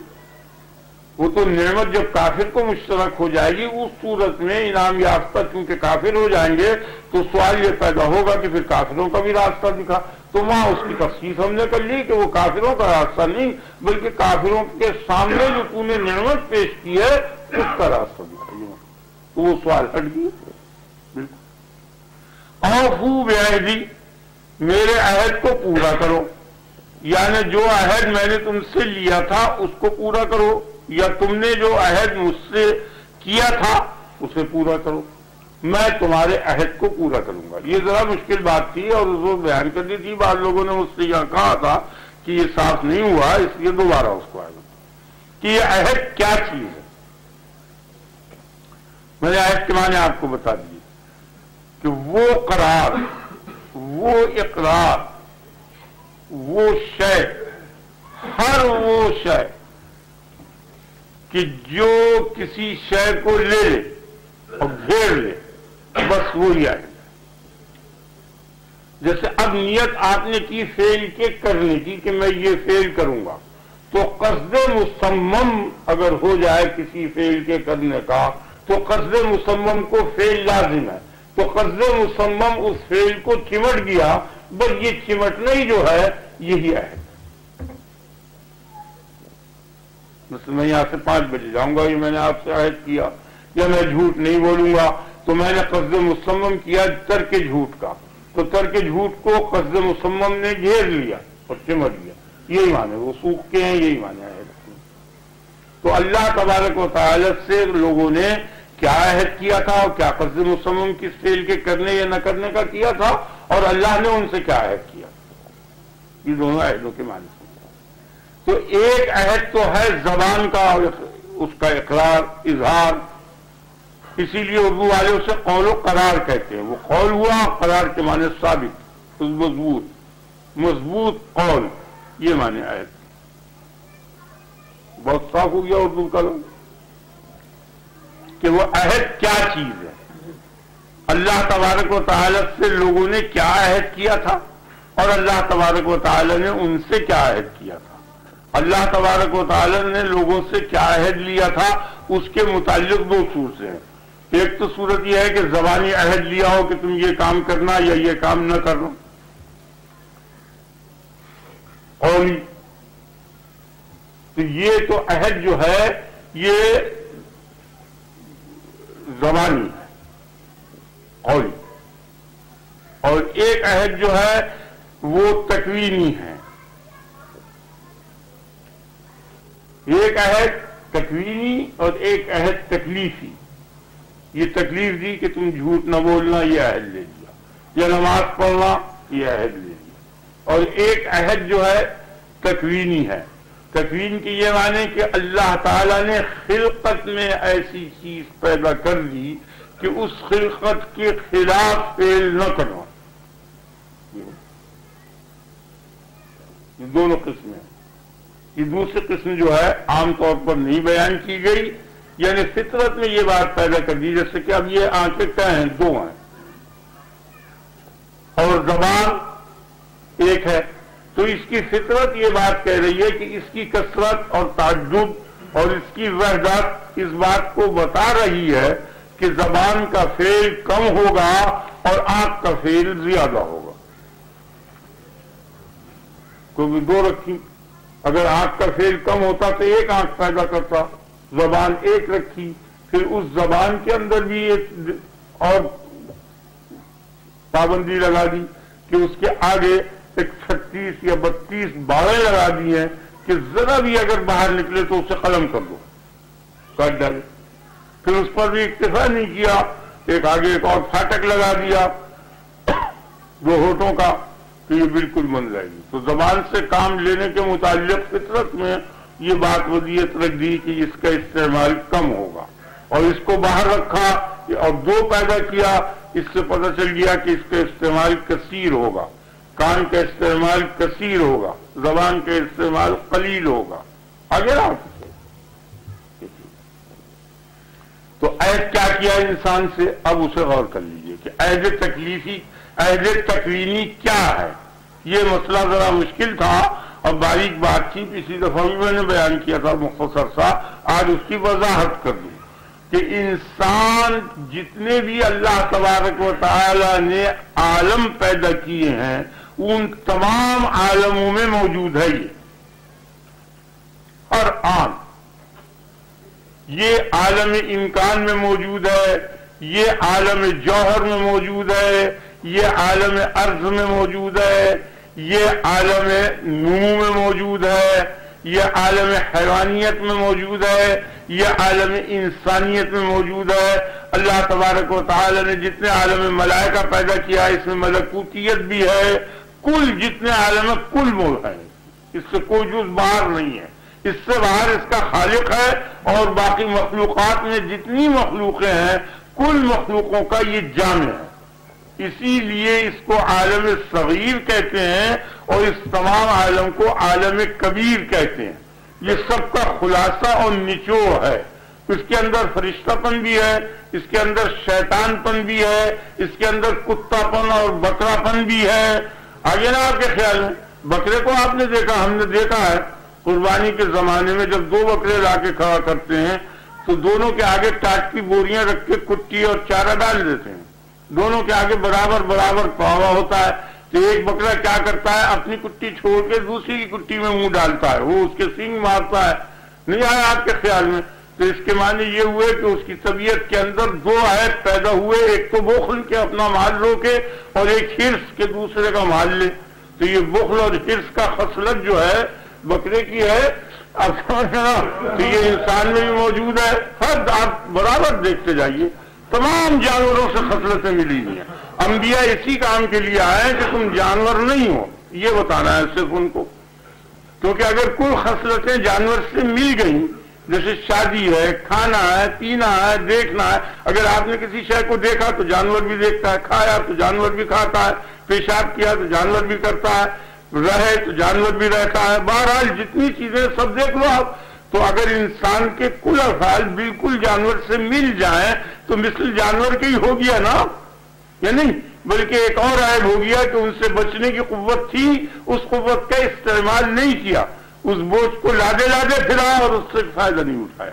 وہ تو نعمت جب کافر کو مشترک ہو جائے گی، اس صورت میں انعام یافتہ کیونکہ کافر ہو جائیں گے، تو سوال یہ پیدا ہوگا کہ پھر کافروں کا بھی راستہ دکھا۔ تو وہاں اس کی تفصیل ہم نے کر لی کہ وہ کافروں کا راستہ نہیں، بلکہ کافروں کے سامنے جو تو نے نعمت پیش کی ہے، اس کا راستہ دکھائیے تو وہ سوال ہٹ گئی۔ بالکل۔ آفو میرے عہد کو پورا کرو۔ یعنی جو عہد میں نے تم سے لیا تھا، اس کو پورا کرو۔ یا تم نے جو عہد مجھ سے کیا تھا اسے پورا کرو۔ میں تمہارے عہد کو پورا کروں گا۔ یہ ذرا مشکل بات تھی اور اس وقت بیان کر دی تھی۔ بعض لوگوں نے مجھ سے یہاں کہا تھا کہ یہ صاف نہیں ہوا، اس لیے دوبارہ اس کو آئے کہ یہ عہد کیا چیز ہے؟ میں نے عہد کے معنی آپ کو بتا دیے۔ کہ وہ قرار، وہ اقرار، وہ شے، ہر وہ شے کہ جو کسی شے کو لے لے اور گھیر لے، بس وہی آئے جیسے اب نیت آپ نے کی فیل کے کرنے کی کہ میں یہ فیل کروں گا، تو قصد مسمم اگر ہو جائے کسی فیل کے کرنے کا، تو قصد مسمم کو فیل لازم ہے۔ تو قصد مسمم اس فیل کو چمٹ گیا، بس یہ چمٹنا ہی جو ہے، یہی ہے۔ میں یہاں سے پانچ بجے جاؤں گا، یہ میں نے آپ سے عہد کیا۔ یا میں جھوٹ نہیں بولوں گا، تو میں نے قصد مسمم کیا ترک جھوٹ کا۔ تو ترک جھوٹ کو قصد مسمم نے گھیر لیا اور چمٹ لیا یہی مانے وہ سوکھ کے ہیں، یہی مانے آئے تو اللہ تبارک و تعالی سے لوگوں نے کیا عہد کیا تھا اور کیا قصد مسمم کس فیل کے کرنے یا نہ کرنے کا کیا تھا اور اللہ نے ان سے کیا عہد کیا؟ یہ دونوں عہدوں کے معنی۔ تو ایک عہد تو ہے زبان کا اس کا اقرار، اظہار۔ اسی لیے اردو والے اسے قول و قرار کہتے ہیں۔ وہ قول ہوا قرار کے معنی ثابت مضبوط۔ مضبوط قول، یہ معنی عہد۔ بہت صاف ہو گیا اردو کا۔ لوگ کہ وہ عہد کیا چیز ہے؟ اللہ تبارک و تعالی سے لوگوں نے کیا عہد کیا تھا؟ اور اللہ تبارک و تعالی نے ان سے کیا عہد کیا تھا؟ اللہ تبارک و تعالی نے لوگوں سے کیا عہد لیا تھا؟ اس کے متعلق دو صورت ہیں۔ ایک تو صورت یہ ہے کہ زبانی عہد لیا ہو کہ تم یہ کام کرنا یا یہ کام نہ کرنا۔ اور تو یہ تو عہد جو ہے، یہ زبانی ہے۔ اور ایک عہد جو ہے، وہ تکوینی ہے۔ ایک عہد تکوینی اور ایک عہد تکلیفی۔ یہ تکلیف دی کہ تم جھوٹ نہ بولنا، یہ عہد لے لیا۔ یا نماز پڑھنا، یہ عہد لے لیا۔ اور ایک عہد جو ہے، تکوینی ہے۔ تکوین کی یہ معنی کہ اللہ تعالی نے خلقت میں ایسی چیز پیدا کر دی کہ اس خلقت کے خلاف فیل نہ کرنا یہ دونوں قسمیں ہیں۔ یہ دوسری قسم جو ہے، عام طور پر نہیں بیان کی گئی۔ یعنی فطرت میں یہ بات پیدا کر دی، جیسے کہ اب یہ آنکھیں کیا ہیں؟ دو ہیں۔ اور زبان ایک ہے۔ تو اس کی فطرت یہ بات کہہ رہی ہے کہ اس کی کثرت اور تعجب اور اس کی وحدت اس بات کو بتا رہی ہے کہ زبان کا فیل کم ہوگا اور آنکھ کا فیل زیادہ ہوگا۔ کیونکہ دو رکھی؟ اگر آنکھ کا فیل کم ہوتا تو ایک آنکھ پیدا کرتا، زبان ایک رکھی، پھر اس زبان کے اندر بھی ایک اور پابندی لگا دی کہ اس کے آگے ایک چھتیس یا بتیس باڑے لگا دی ہیں کہ ذرا بھی اگر باہر نکلے تو اسے قلم کر دو۔ کٹ ڈالے پھر اس پر بھی اکتفا نہیں کیا، ایک آگے ایک اور پھاٹک لگا دیا۔ دو ہوٹوں کا تو یہ بالکل بن جائے گی۔ تو زبان سے کام لینے کے متعلق فطرت میں یہ بات ودیت رکھ دی کہ اس کا استعمال کم ہوگا۔ اور اس کو باہر رکھا اور دو پیدا کیا، اس سے پتہ چل گیا کہ اس کا استعمال کثیر ہوگا۔ کان کا استعمال کثیر ہوگا، زبان کا استعمال قلیل ہوگا۔ اگر آپ تو عہد کیا کیا انسان سے؟ اب اسے غور کر لیجیے کہ عہد تکلیفی عہد تکوینی کیا ہے؟ یہ مسئلہ ذرا مشکل تھا اور باریک بات تھی، پچھلی دفعہ بھی میں نے بیان کیا تھا، مختصر سا۔ آج اس کی وضاحت کر دوں کہ انسان جتنے بھی اللہ تبارک و تعالی نے عالم پیدا کیے ہیں، ان تمام عالموں میں موجود ہے یہ۔ ہر آن یہ عالم امکان میں موجود ہے، یہ عالم جوہر میں موجود ہے یہ عالم ارض میں موجود ہے، یہ عالم نمو میں موجود ہے، یہ عالم حیوانیت میں موجود ہے، یہ عالم انسانیت میں موجود ہے۔ اللہ تبارک و تعالی نے جتنے عالم ملائکہ پیدا کیا، اس میں ملکوتیت بھی ہے۔ کل جتنے عالم کل مول ہے اس سے کوئی جز باہر نہیں ہے۔ اس سے باہر اس کا خالق ہے اور باقی مخلوقات میں جتنی مخلوقیں ہیں، کل مخلوقوں کا یہ جامع ہے۔ اسی لیے اس کو عالم صغیر کہتے ہیں اور اس تمام عالم کو عالم کبیر کہتے ہیں۔ یہ سب کا خلاصہ اور نچوڑ ہے۔ اس کے اندر فرشتہ پن بھی ہے، اس کے اندر شیطان پن بھی ہے، اس کے اندر کتا پن اور بکرا پن بھی ہے۔ آگے نا آپ کے خیال میں، بکرے کو آپ نے دیکھا، ہم نے دیکھا ہے، قربانی کے زمانے میں جب دو بکرے لا کے کھڑا کرتے ہیں، تو دونوں کے آگے ٹاٹ کی بوریاں رکھ کے کٹی اور چارہ ڈال دیتے ہیں۔ دونوں کے آگے برابر برابر پاوا ہوتا ہے تو ایک بکرا کیا کرتا ہے؟ اپنی کٹی چھوڑ کے دوسری کی کٹی میں منہ ڈالتا ہے۔ وہ اس کے سینگ مارتا ہے۔ نہیں آیا آپ کے خیال میں؟ تو اس کے معنی یہ ہوئے کہ اس کی طبیعت کے اندر دو عید پیدا ہوئے۔ ایک تو بخل کے اپنا مال روکے اور ایک ہرس کے دوسرے کا مال لے۔ تو یہ بخل اور ہرس کا خصلت جو ہے، بکرے کی ہے۔ اب سمجھنا، تو یہ انسان میں بھی موجود ہے۔ ہر آپ برابر دیکھتے جائیے۔ تمام جانوروں سے خصلتیں ملی ہوئی ہیں۔ انبیاء اسی کام کے لیے آئے کہ تم جانور نہیں ہو۔ یہ بتانا ہے صرف ان کو۔ کیونکہ اگر کوئی خصلتیں جانور سے مل گئیں، جیسے شادی ہے، کھانا ہے، پینا ہے، دیکھنا ہے، اگر آپ نے کسی شے کو دیکھا تو جانور بھی دیکھتا ہے، کھایا تو جانور بھی کھاتا ہے، پیشاب کیا تو جانور بھی کرتا ہے، رہے تو جانور بھی رہتا ہے۔ بہرحال جتنی چیزیں سب دیکھ لو آپ تو اگر انسان کے کل افعال بالکل جانور سے مل جائیں، تو مثل جانور کے ہی ہو گیا نا؟ یا نہیں بلکہ ایک اور عیب ہو گیا کہ ان سے بچنے کی قوت تھی، اس قوت کا استعمال نہیں کیا۔ اس بوجھ کو لادے لادے پھرا اور اس سے فائدہ نہیں اٹھایا۔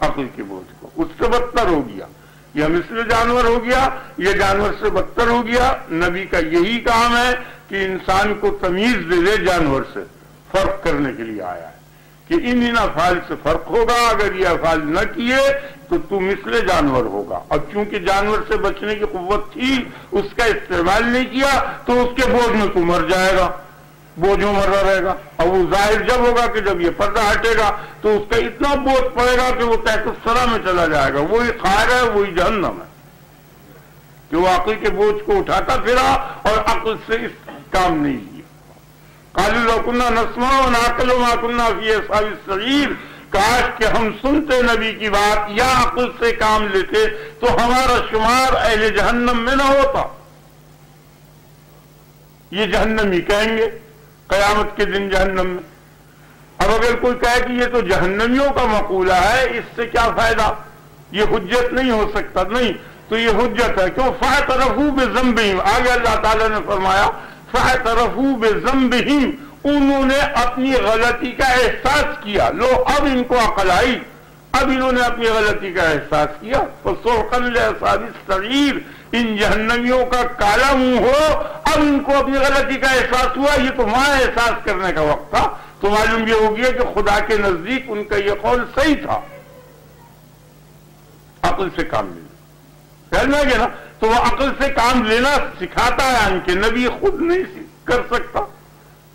عقل کے بوجھ کو۔ اس سے بدتر ہو گیا۔ یہ مثل جانور ہو گیا یہ جانور سے بدتر ہو گیا۔ نبی کا یہی کام ہے کہ انسان کو تمیز دے دے جانور سے۔ فرق کرنے کے لیے آیا ہے۔ کہ ان ان افعال سے فرق ہوگا، اگر یہ افعال نہ کیے تو تو مثل جانور ہوگا۔ اور چونکہ جانور سے بچنے کی قوت تھی، اس کا استعمال نہیں کیا، تو اس کے بوجھ میں تو مر جائے گا۔ بوجھوں مر رہے گا۔ اور وہ ظاہر جب ہوگا کہ جب یہ پردہ ہٹے گا، تو اس کا اتنا بوجھ پڑے گا کہ وہ تحت سرا میں چلا جائے گا۔ وہی خیر ہے، وہی جہنم ہے۔ کہ وہ عقل کے بوجھ کو اٹھاتا پھرا اور عقل سے اس کام نہیں لیا کالی لوکنہ نسما ناقل و صغیر کاش کہ ہم سنتے نبی کی بات یا عقل سے کام لیتے تو ہمارا شمار اہل جہنم میں نہ ہوتا۔ یہ جہنم ہی کہیں گے، قیامت کے دن جہنم میں۔ اب اگر کوئی کہے کہ یہ تو جہنمیوں کا مقولہ ہے، اس سے کیا فائدہ؟ یہ حجت نہیں ہو سکتا، نہیں۔ تو یہ حجت ہے، کیوں؟ فہ طرفو بے زمبیم آگے اللہ تعالیٰ نے فرمایا فہ طرفو انہوں نے اپنی غلطی کا احساس کیا۔ لو، اب ان کو عقل آئی۔ اب انہوں نے اپنی غلطی کا احساس کیا۔ تو سوقن صغیر ان جہنمیوں کا کالا منہ ہو، اب ان کو اپنی غلطی کا احساس ہوا۔ یہ تو وہاں احساس کرنے کا وقت تھا۔ تو معلوم یہ ہو گیا کہ خدا کے نزدیک ان کا یہ قول صحیح تھا۔ عقل سے کام لینا خیال میں گیا نا؟ تو وہ عقل سے کام لینا سکھاتا ہے یعنی ان کے نبی خود نہیں کر سکتا۔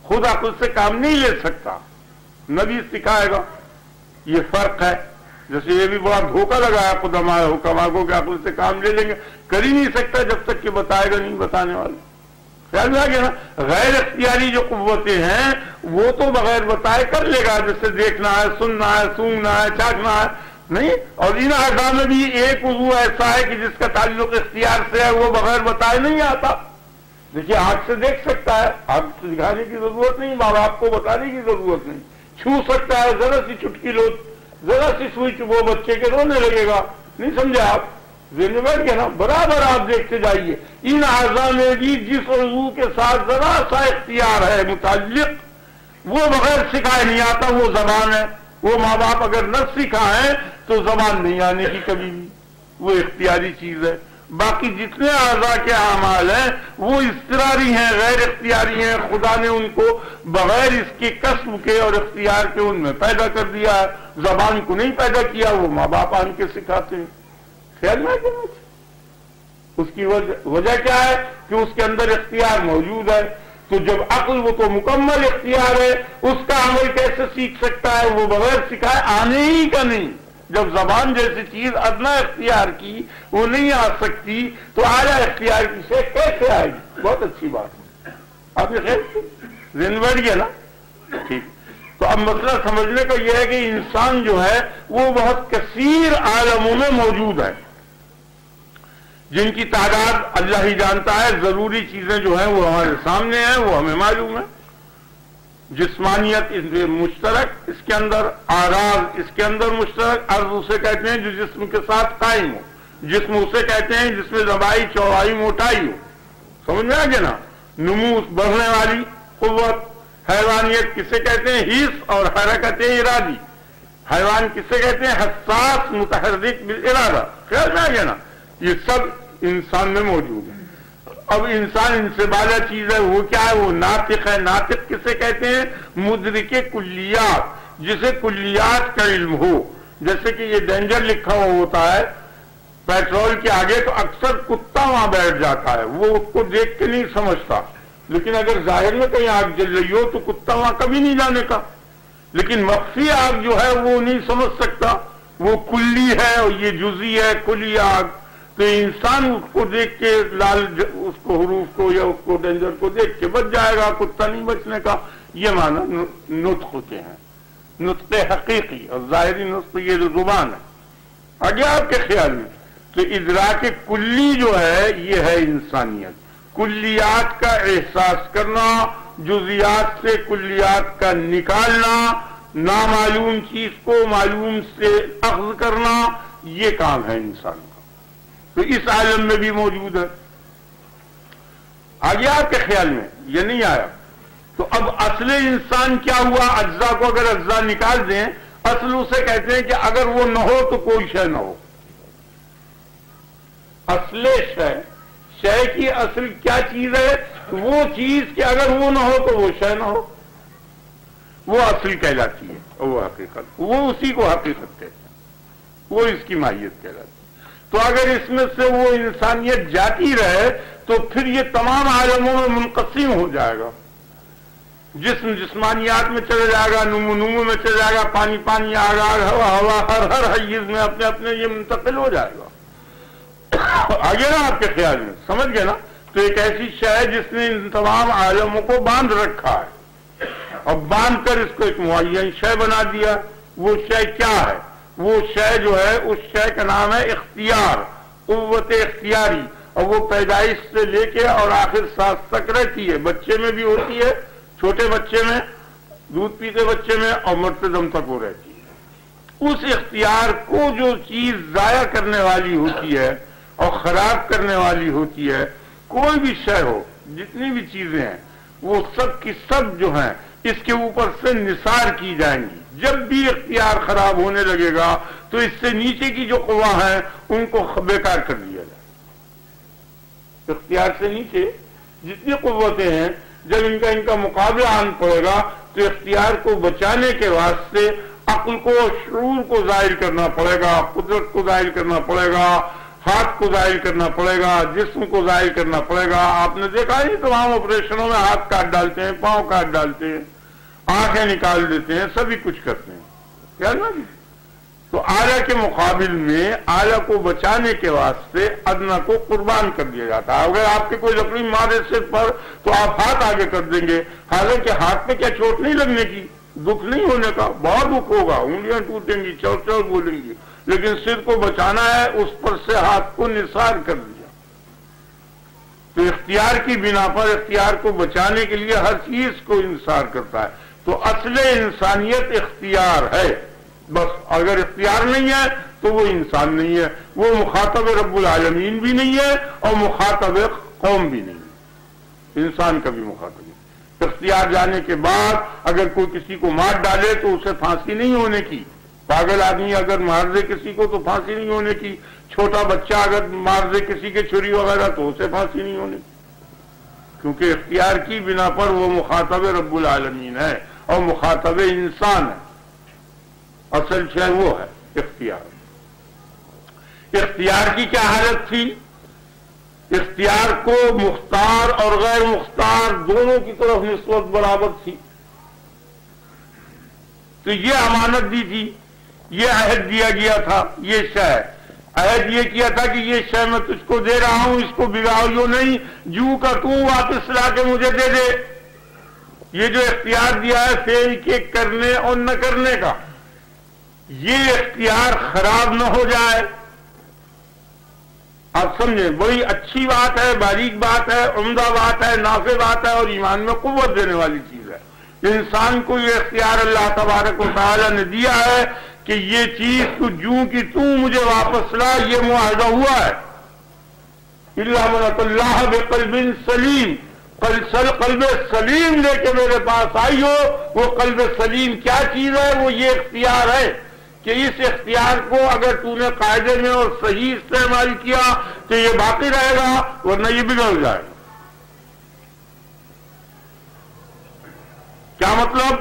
خود عقل سے کام نہیں لے سکتا۔ نبی سکھائے گا۔ یہ فرق ہے۔ جیسے یہ بھی بڑا دھوکہ لگایا، خود ہمارے حکما کو کہ عقل سے کام لے لیں گے۔ کر ہی نہیں سکتا جب تک کہ بتائے گا نہیں، بتانے والے۔ خیال میں آگے نا؟ غیر اختیاری جو قوتیں ہیں، وہ تو بغیر بتائے کر لے گا۔ جیسے دیکھنا ہے، سننا ہے، سونگنا ہے، چاٹنا ہے۔ نہیں؟ اور ان اعضاء میں بھی ایک وضو ایسا ہے کہ جس کا تعلق اختیار سے ہے، وہ بغیر بتائے نہیں آتا۔ دیکھیے آنکھ سے دیکھ سکتا ہے۔ آنکھ سے دکھانے کی ضرورت نہیں، ماں باپ کو بتانے کی ضرورت نہیں۔ چھو سکتا ہے، ذرا سی چٹکی لو، ذرا سی سوئی وہ بچے کے رونے لگے گا۔ نہیں سمجھے آپ؟ ذہن بیٹھ گیا نا؟ برابر آپ دیکھتے جائیے۔ ان اعضاء میں بھی جس عضو کے ساتھ ذرا سا اختیار ہے، متعلق، وہ بغیر سکھائے نہیں آتا، وہ زبان ہے۔ وہ ماں باپ اگر نہ سکھائیں تو زبان نہیں آنے کی کبھی بھی وہ اختیاری چیز ہے۔ باقی جتنے اعضاء کے اعمال ہیں، وہ استراری ہیں، غیر اختیاری ہیں۔ خدا نے ان کو بغیر اس کے قسم کے اور اختیار کے ان میں پیدا کر دیا ہے۔ زبان کو نہیں پیدا کیا، وہ ماں باپ آن کے سکھاتے ہیں۔ خیال میں اس کی وجہ کیا ہے؟ کہ اس کے اندر اختیار موجود ہے۔ تو جب عقل وہ تو مکمل اختیار ہے، اس کا عمل کیسے سیکھ سکتا ہے، وہ بغیر سکھائے آنے ہی کا نہیں۔ جب زبان جیسی چیز ادنا اختیار کی، وہ نہیں آ سکتی، تو آیا اختیار کی سے کیسے آئے گی؟ بہت اچھی بات۔ ہے آپ نے خیر؟ گیا نا؟ ٹھیک۔ تو اب مسئلہ سمجھنے کا یہ ہے کہ انسان جو ہے، وہ بہت کثیر عالموں میں موجود ہے۔ جن کی تعداد اللہ ہی جانتا ہے، ضروری چیزیں جو ہیں وہ ہمارے سامنے ہیں، وہ ہمیں معلوم ہے جسمانیت مشترک، اس کے اندر آراز اس کے اندر مشترک، عرض اسے کہتے ہیں جو جسم کے ساتھ قائم ہو۔ جسم اسے کہتے ہیں جس میں زبائی چوڑائی، موٹائی ہو۔ سمجھ میں آگے نا؟ نمو بڑھنے والی، قوت، حیوانیت کسے کہتے ہیں؟ حص اور حرکت ارادی۔ حیوان کسے کہتے ہیں؟ حساس، متحرک بالارادہ۔ خیال میں آگے نا؟ یہ سب انسان میں موجود ہے۔ اب انسان ان سے بالا چیز ہے، وہ کیا ہے؟ وہ ناطق ہے۔ ناطق کسے کہتے ہیں؟ مدرک کلیات، جسے کلیات کا علم ہو۔ جیسے کہ یہ ڈینجر لکھا ہوا ہوتا ہے، پیٹرول کے آگے تو اکثر کتا وہاں بیٹھ جاتا ہے۔ وہ اس کو دیکھ کے نہیں سمجھتا۔ لیکن اگر ظاہر میں کہیں آگ جل رہی ہو تو کتا وہاں کبھی نہیں جانے کا۔ لیکن مخفی آگ جو ہے، وہ نہیں سمجھ سکتا۔ وہ کلی ہے اور یہ جزی ہے، کلی آگ۔ تو انسان اس کو دیکھ کے لال اس کو حروف کو یا اس کو ڈینجر کو دیکھ کے بچ جائے گا کتا نہیں بچنے کا، یہ معنی نطق ہوتے ہیں۔ نطق حقیقی، اور ظاہری نطق یہ جو زبان ہے۔ آگے آپ کے خیال میں، تو ادراک کلی جو ہے، یہ ہے انسانیت۔ کلیات کا احساس کرنا جزیات سے کلیات کا نکالنا، نامعلوم چیز کو معلوم سے اخذ کرنا، یہ کام ہے انسان۔ کا تو اس عالم میں بھی موجود ہے آگے آپ کے خیال میں یہ نہیں آیا۔ تو اب اصل انسان کیا ہوا؟ اجزاء کو اگر اجزاء نکال دیں، اصل اسے کہتے ہیں کہ اگر وہ نہ ہو تو کوئی شے نہ ہو۔ اصل شے شے کی اصل کیا چیز ہے؟ وہ چیز کہ اگر وہ نہ ہو تو وہ شے نہ ہو۔ وہ اصل کہلاتی ہے، وہ حقیقت، وہ اسی کو حقیقت کہتے ہیں۔ وہ اس کی ماہیت کہلاتی ہے۔ تو اگر اس میں سے وہ انسانیت جاتی رہے تو پھر یہ تمام عالموں میں منقسم ہو جائے گا۔ جسم جسمانیات میں چلے جائے گا، نمو نمو میں چلے جائے گا، پانی پانی آگا ہوا ہوا، ہر ہر حیز میں اپنے اپنے یہ منتقل ہو جائے گا۔ آگے نا آپ کے خیال میں، سمجھ گئے نا؟ تو ایک ایسی شے جس نے ان تمام عالموں کو باندھ رکھا ہے۔ اور باندھ کر اس کو ایک معین شے بنا دیا، وہ شے کیا ہے؟ وہ شے جو ہے، اس شے کا نام ہے اختیار، قوت اختیاری۔ اور وہ پیدائش سے لے کے اور آخر ساتھ تک رہتی ہے۔ بچے میں بھی ہوتی ہے، چھوٹے بچے میں، دودھ پیتے بچے میں اور مرتے دم تک وہ رہتی ہے۔ اس اختیار کو جو چیز ضائع کرنے والی ہوتی ہے اور خراب کرنے والی ہوتی ہے، کوئی بھی شے ہو، جتنی بھی چیزیں ہیں، وہ سب کی سب جو ہیں، اس کے اوپر سے نثار کی جائیں گی۔ جب بھی اختیار خراب ہونے لگے گا، تو اس سے نیچے کی جو قوا ہیں، ان کو بیکار کر دیا جائے۔ اختیار سے نیچے جتنی قوتیں ہیں، جب ان کا ان کا مقابلہ آن پڑے گا، تو اختیار کو بچانے کے واسطے عقل کو شعور کو ظاہر کرنا پڑے گا، قدرت کو ظاہر کرنا پڑے گا، ہاتھ کو ظاہر کرنا پڑے گا، جسم کو ظاہر کرنا پڑے گا۔ آپ نے دیکھا ہی تمام آپریشنوں میں ہاتھ کاٹ ڈالتے ہیں، پاؤں کاٹ ڈالتے ہیں۔ آنکھیں نکال دیتے ہیں، سبھی کچھ کرتے ہیں۔ کیا نا جی تو آلہ کے مقابل میں آلہ کو بچانے کے واسطے ادنا کو قربان کر دیا جاتا ہے۔ اگر آپ کے کوئی لکڑی مارے سر پر، تو آپ ہاتھ آگے کر دیں گے۔ حالانکہ ہاتھ میں کیا چوٹ نہیں لگنے کی؟ دکھ نہیں ہونے کا۔ بہت دکھ ہوگا۔ انگلیاں ٹوٹیں گی چور چور بولیں گی۔ لیکن سر کو بچانا ہے، اس پر سے ہاتھ کو نثار کر دیا۔ تو اختیار کی بنا پر اختیار کو بچانے کے لیے ہر چیز کو انصار کرتا ہے۔ تو اصل انسانیت اختیار ہے۔ بس اگر اختیار نہیں ہے تو وہ انسان نہیں ہے۔ وہ مخاطب رب العالمین بھی نہیں ہے اور مخاطب قوم بھی نہیں ہے۔ انسان کا بھی مخاطب اختیار جانے کے بعد اگر کوئی کسی کو مار ڈالے تو اسے پھانسی نہیں ہونے کی۔ پاگل آدمی اگر مار دے کسی کو تو پھانسی نہیں ہونے کی۔ چھوٹا بچہ اگر مار دے کسی کے چھری وغیرہ تو اسے پھانسی نہیں ہونے کی۔ کیونکہ اختیار کی بنا پر وہ مخاطب رب العالمین ہے۔ اور مخاطب انسان ہے۔ اصل شہ وہ ہے، اختیار۔ اختیار کی کیا حالت تھی؟ اختیار کو مختار اور غیر مختار دونوں کی طرف نسبت برابر تھی۔ تو یہ امانت دی تھی، یہ عہد دیا گیا تھا، یہ شہ عہد یہ کیا تھا کہ یہ شہ میں تجھ کو دے رہا ہوں، اس کو بگاؤ جو نہیں، جو کا تو واپس لا کے مجھے دے دے۔ یہ جو اختیار دیا ہے فیل کے کرنے اور نہ کرنے کا، یہ اختیار خراب نہ ہو جائے۔ آپ سمجھیں بڑی اچھی بات ہے، باریک بات ہے، عمدہ بات ہے، نافع بات ہے اور ایمان میں قوت دینے والی چیز ہے۔ انسان کو یہ اختیار اللہ تبارک و تعالی نے دیا ہے کہ یہ چیز تو جو کی تو مجھے واپس لا، یہ معاہدہ ہوا ہے۔ اللہ اللہ سلیم۔ قلب سلیم لے کے میرے پاس آئی ہو، وہ قلب سلیم کیا چیز ہے؟ وہ یہ اختیار ہے کہ اس اختیار کو اگر تو نے قاعدے میں اور صحیح استعمال کیا تو یہ باقی رہے گا، ورنہ یہ بگڑ جائے گا۔ کیا مطلب؟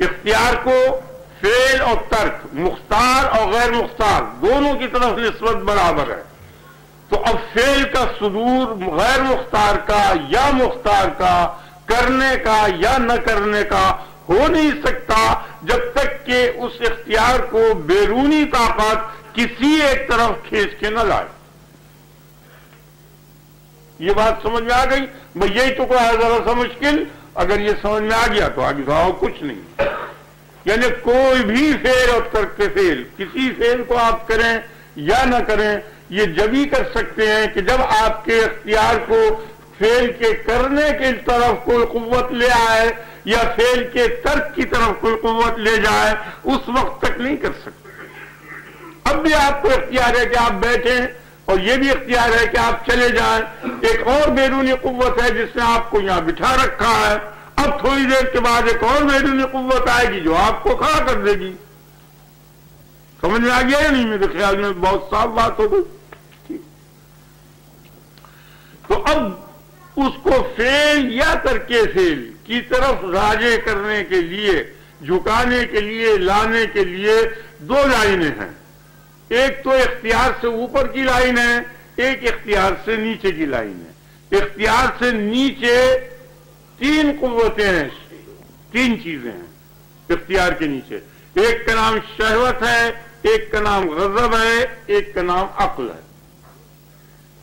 اختیار کو فیل اور ترک، مختار اور غیر مختار، دونوں کی طرف نسبت برابر ہے۔ تو اب فیل کا صدور غیر مختار کا یا مختار کا، کرنے کا یا نہ کرنے کا ہو نہیں سکتا جب تک کہ اس اختیار کو بیرونی طاقت کسی ایک طرف کھینچ کے نہ لائے۔ یہ بات سمجھ میں آ گئی؟ بھائی یہی تو ہے ذرا سا مشکل اگر یہ سمجھ میں آ گیا تو آگے سو کچھ نہیں۔ یعنی کوئی بھی فیل اور ترک کے فیل کسی فیل کو آپ کریں یا نہ کریں یہ جبھی کر سکتے ہیں کہ جب آپ کے اختیار کو فیل کے کرنے کی طرف کوئی قوت لے آئے یا فیل کے ترک کی طرف کوئی قوت لے جائے، اس وقت تک نہیں کر سکتے۔ اب بھی آپ کو اختیار ہے کہ آپ بیٹھیں اور یہ بھی اختیار ہے کہ آپ چلے جائیں۔ ایک اور بیرونی قوت ہے جس نے آپ کو یہاں بٹھا رکھا ہے۔ اب تھوڑی دیر کے بعد ایک اور بیرونی قوت آئے گی جو آپ کو کھڑا کر دے گی۔ سمجھ میں آ گیا نہیں؟ میرے خیال میں بہت صاف بات ہو گئی۔ تو اب اس کو فیل یا کر فیل کی طرف راجے کرنے کے لیے، جھکانے کے لیے، لانے کے لیے دو لائنیں ہیں۔ ایک تو اختیار سے اوپر کی لائن ہے، ایک اختیار سے نیچے کی لائن ہے۔ اختیار سے نیچے تین قوتیں ہیں، تین چیزیں ہیں۔ اختیار کے نیچے۔ ایک کا نام شہوت ہے، ایک کا نام غضب ہے، ایک کا نام عقل ہے۔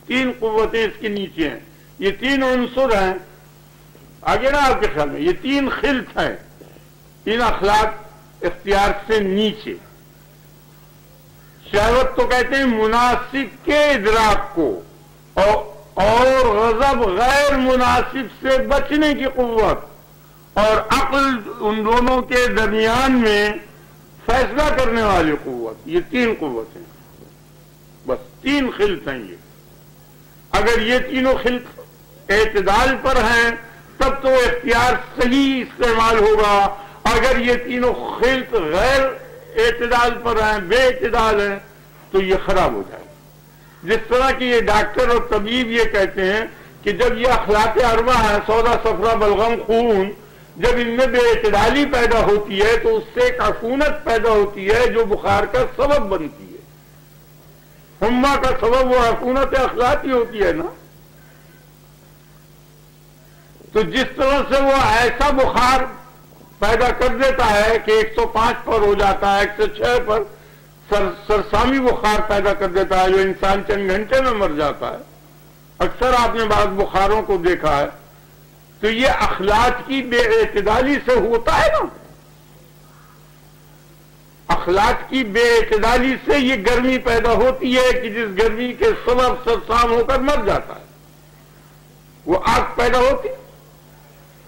تین قوتیں اس کے نیچے ہیں. یہ تین عنصر ہیں. آگے نا آپ کے خیال میں، یہ تین خلط ہیں. ان اخلاق اختیار سے نیچے. شہوت تو کہتے ہیں مناسب کے ادراک کو، اور غضب غیر مناسب سے بچنے کی قوت. اور عقل ان دونوں کے درمیان میں فیصلہ کرنے والی قوت. یہ تین قوت ہیں بس تین خلط ہیں یہ. اگر یہ تینوں خلق اعتدال پر ہیں، تب تو اختیار صحیح استعمال ہوگا۔ اگر یہ تینوں خلق غیر اعتدال پر ہیں، بے اعتدال ہیں، تو یہ خراب ہو جائے جس طرح کی یہ ڈاکٹر اور طبیب یہ کہتے ہیں کہ جب یہ اخلاق اربا ہے سودا سفرہ بلغم، خون، جب ان میں بے اعتدالی پیدا ہوتی ہے، تو اس سے ایک عفونت پیدا ہوتی ہے، جو بخار کا سبب بنتی ہے۔ ہما کا سبب وہ عفونت اخلاقی ہوتی ہے نا؟ تو جس طرح سے وہ ایسا بخار پیدا کر دیتا ہے کہ ایک سو پانچ پر ہو جاتا ہے، ایک سو چھ پر سرسامی بخار پیدا کر دیتا ہے، جو انسان چند گھنٹے میں مر جاتا ہے۔ اکثر آپ نے بعض بخاروں کو دیکھا ہے۔ تو یہ اخلاق کی بے اعتدالی سے ہوتا ہے نا؟ اخلاق کی بے اعتدالی سے یہ گرمی پیدا ہوتی ہے کہ جس گرمی کے سبب سرسام ہو کر مر جاتا ہے۔ وہ آگ پیدا ہوتی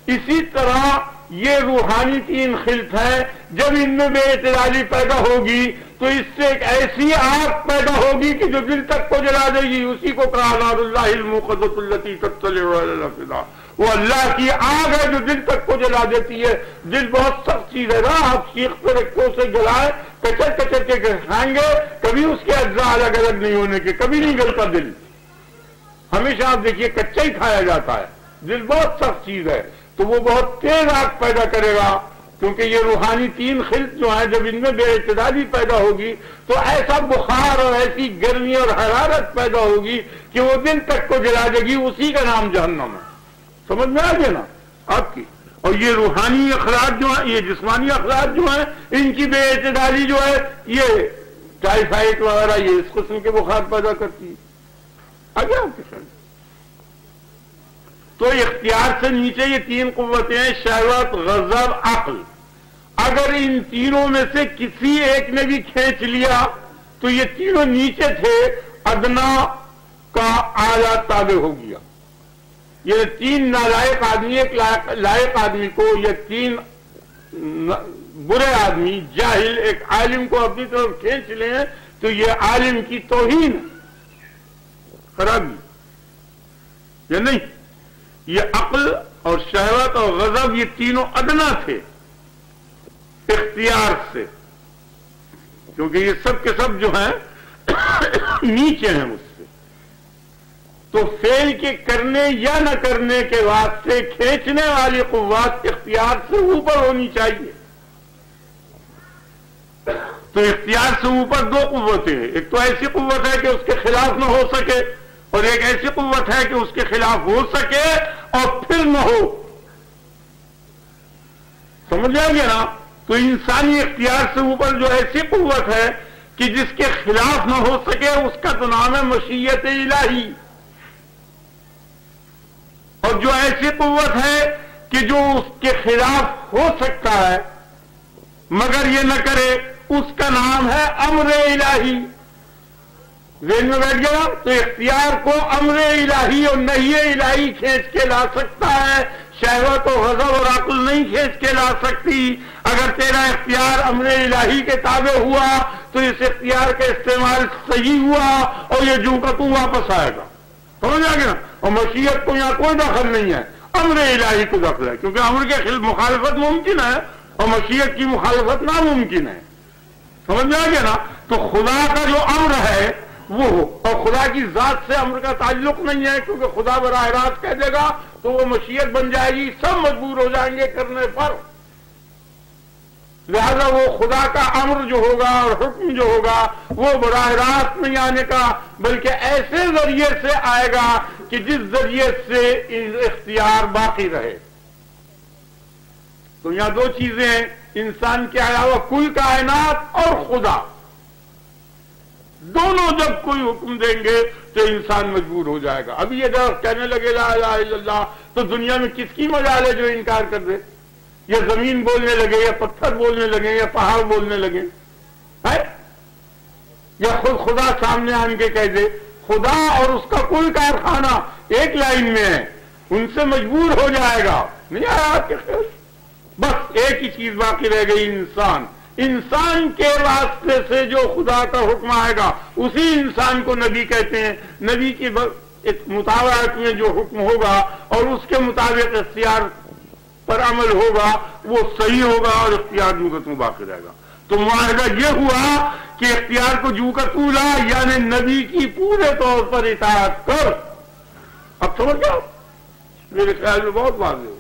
اسی طرح یہ روحانی تین خلط ہے جب ان میں بے اعتدالی پیدا ہوگی تو اس سے ایک ایسی آگ پیدا ہوگی کہ جو دل تک کو جلا دے گی، اسی کو کہا اللہ المقدت التی وہ اللہ کی آگ ہے جو دل تک کو جلا دیتی ہے۔ دل بہت سخت چیز ہے۔ نا آپ سیخ پر رکھو سے جلائے کچر کچر کے کھائیں گے۔ کبھی اس کے اجزاء الگ الگ نہیں ہونے کے، کبھی نہیں گلتا دل۔ ہمیشہ آپ دیکھیے کچا ہی کھایا جاتا ہے۔ دل بہت سخت چیز ہے۔ تو وہ بہت تیز آگ پیدا کرے گا۔ کیونکہ یہ روحانی تین خلط جو ہیں، جب ان میں بے اعتدالی پیدا ہوگی، تو ایسا بخار اور ایسی گرمی اور حرارت پیدا ہوگی کہ وہ دن تک کو جلا دے گی۔ اسی کا نام جہنم ہے۔ سمجھ میں آ گیا نا؟ آپ کی۔ اور یہ روحانی اخلاق جو ہیں، یہ جسمانی اخلاق جو ہیں، ان کی بے اعتدالی جو ہے، یہ ٹائیفائڈ وغیرہ، یہ اس قسم کے بخار پیدا کرتی ہے آگے آپ کے ساتھ۔ تو اختیار سے نیچے یہ تین قوتیں ہیں، شہوت، غضب، عقل۔ اگر ان تینوں میں سے کسی ایک نے بھی کھینچ لیا، تو یہ تینوں نیچے تھے، ادنا کا آلہ تابع ہو گیا۔ یہ تین نالائق آدمی، ایک لائق آدمی کو یہ تین برے آدمی، جاہل، ایک عالم کو اپنی طرف کھینچ لیں تو یہ عالم کی توہین خرابی یا نہیں؟ یہ عقل اور شہوت اور غضب یہ تینوں ادنا تھے۔ اختیار سے۔ کیونکہ یہ سب کے سب جو ہیں، نیچے ہیں اس سے۔ تو فیل کے کرنے یا نہ کرنے کے واسطے کھینچنے والی قوات اختیار سے اوپر ہونی چاہیے۔ تو اختیار سے اوپر دو قوتیں ہیں۔ ایک تو ایسی قوت ہے کہ اس کے خلاف نہ ہو سکے اور ایک ایسی قوت ہے کہ اس کے خلاف ہو سکے اور پھر نہ ہو۔ سمجھ جائیں گے نا؟ تو انسانی اختیار سے اوپر جو ایسی قوت ہے کہ جس کے خلاف نہ ہو سکے، اس کا تو نام ہے مشیت الہی۔ اور جو ایسی قوت ہے کہ جو اس کے خلاف ہو سکتا ہے، مگر یہ نہ کرے، اس کا نام ہے امر الہی۔ ذہن میں بیٹھ گیا، تو اختیار کو امر الہی اور نہیں الہی کھینچ کے لا سکتا ہے۔ شہوت و غضب اور عقل نہیں کھینچ کے لا سکتی۔ اگر تیرا اختیار امر الہی کے تابع ہوا، تو اس اختیار کا استعمال صحیح ہوا اور یہ جو کا تو واپس آئے گا۔ سمجھ آ گیا؟ اور مشیت کو یہاں کوئی دخل نہیں ہے۔ امر الہی کو دخل ہے، کیونکہ امر کے خلاف مخالفت ممکن ہے اور مشیت کی مخالفت ناممکن ہے۔ سمجھ میں آ گیا نا؟ تو خدا کا جو امر ہے، وہ ہو۔ اور خدا کی ذات سے امر کا تعلق نہیں ہے، کیونکہ خدا براہ راست کہہ دے گا تو وہ مشیت بن جائے گی، سب مجبور ہو جائیں گے کرنے پر۔ لہذا وہ خدا کا امر جو ہوگا اور حکم جو ہوگا، وہ براہ راست نہیں آنے کا، بلکہ ایسے ذریعے سے آئے گا کہ جس ذریعے سے اختیار باقی رہے۔ تو یہاں دو چیزیں ہیں انسان کے علاوہ کل کائنات اور خدا۔ دونوں جب کوئی حکم دیں گے تو انسان مجبور ہو جائے گا۔ ابھی یہ جب کہنے لگے، لا الہ الا اللہ، تو دنیا میں کس کی مجال ہے جو انکار کر دے؟ یا زمین بولنے لگے، یا پتھر بولنے لگے، یا پہاڑ بولنے لگے یا خود خدا سامنے آن کے کہہ دے۔ خدا اور اس کا کوئی کارخانہ ایک لائن میں ہے ان سے مجبور ہو جائے گا۔ نہیں آیا آپ کے خیال بس ایک ہی چیز باقی رہ گئی، انسان۔ انسان کے واسطے سے جو خدا کا حکم آئے گا، اسی انسان کو نبی کہتے ہیں۔ نبی کی مطابقت میں جو حکم ہوگا اور اس کے مطابق اختیار پر عمل ہوگا، وہ صحیح ہوگا اور اختیار میں باقی رہے گا۔ تو معاہدہ یہ ہوا کہ اختیار کو جو کا تولا یعنی نبی کی پورے طور پر اطاعت کر۔ اب سمجھ جاؤ میرے خیال میں بہت واضح ہوگا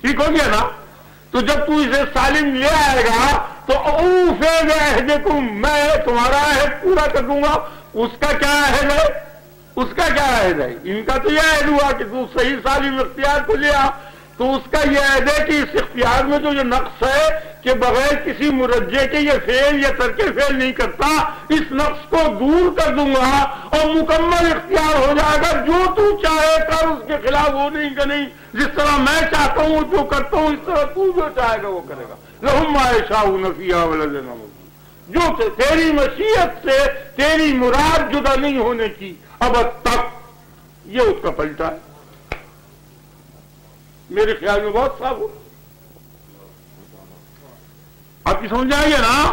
ٹھیک ہو گیا نا؟ تو جب تو اسے سالم لے آئے گا، تو عہد میں تمہارا عہد پورا کر دوں گا۔ اس کا کیا عہد ہے؟ اس کا کیا عہد ہے؟ ان کا تو یہ عہد ہوا کہ تو صحیح سالم اختیار کو لے آ۔ تو اس کا یہ عہد ہے کہ اس اختیار میں جو نقص ہے کہ بغیر کسی مرجے کے یہ فیل یا ترکے فیل نہیں کرتا، اس نقص کو دور کر دوں گا اور مکمل اختیار ہو جائے گا، جو تو چاہے کر، اس کے خلاف وہ نہیں کہ نہیں، جس طرح میں چاہتا ہوں جو کرتا ہوں، اس طرح تو جو چاہے گا، وہ کرے گا۔ لہم شاہ نفیہ جو تیری مشیت سے تیری مراد جدا نہیں ہونے کی، اب تک یہ اس کا پلٹا ہے۔ میرے خیال میں بہت صاف ہو۔ آپ کی سمجھ آئیے نا؟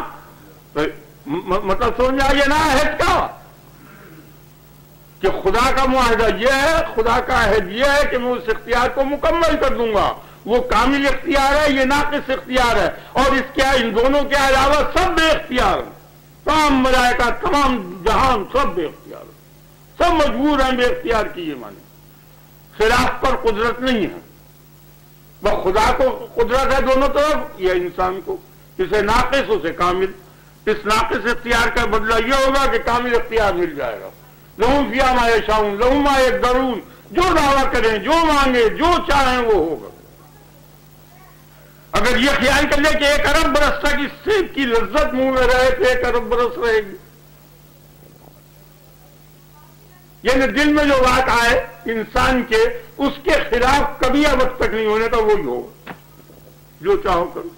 مطلب سمجھ آئیے نا عہد کا؟ کہ خدا کا معاہدہ یہ ہے، خدا کا عہد یہ ہے کہ میں اس اختیار کو مکمل کر دوں گا۔ وہ کامل اختیار ہے، یہ ناقص اختیار ہے۔ اور اس کے ان دونوں کے علاوہ سب بے اختیار ہیں۔ تمام ملائکہ، تمام جہان سب بے اختیار ہیں۔ سب مجبور ہیں بے اختیار کی یہ مانے خلاف پر قدرت نہیں ہے۔ وہ خدا کو قدرت ہے دونوں طرف یا انسان کو۔ اسے ناقص، اسے کامل۔ اس ناقص اختیار کا بدلہ یہ ہوگا کہ کامل اختیار مل جائے گا۔ لہو فیا مائے شاؤن لہو مائے درون جو دعویٰ کریں، جو مانگے جو چاہیں وہ ہوگا۔ اگر یہ خیال کر لے کہ ایک ارب برس تک اس سیب کی لذت منہ میں رہے تو ایک ارب برس رہے گی۔ یعنی دل میں جو بات آئے، انسان کے، اس کے خلاف کبھی اب تک نہیں ہونے کا وہی ہوگا جو چاہو کرو۔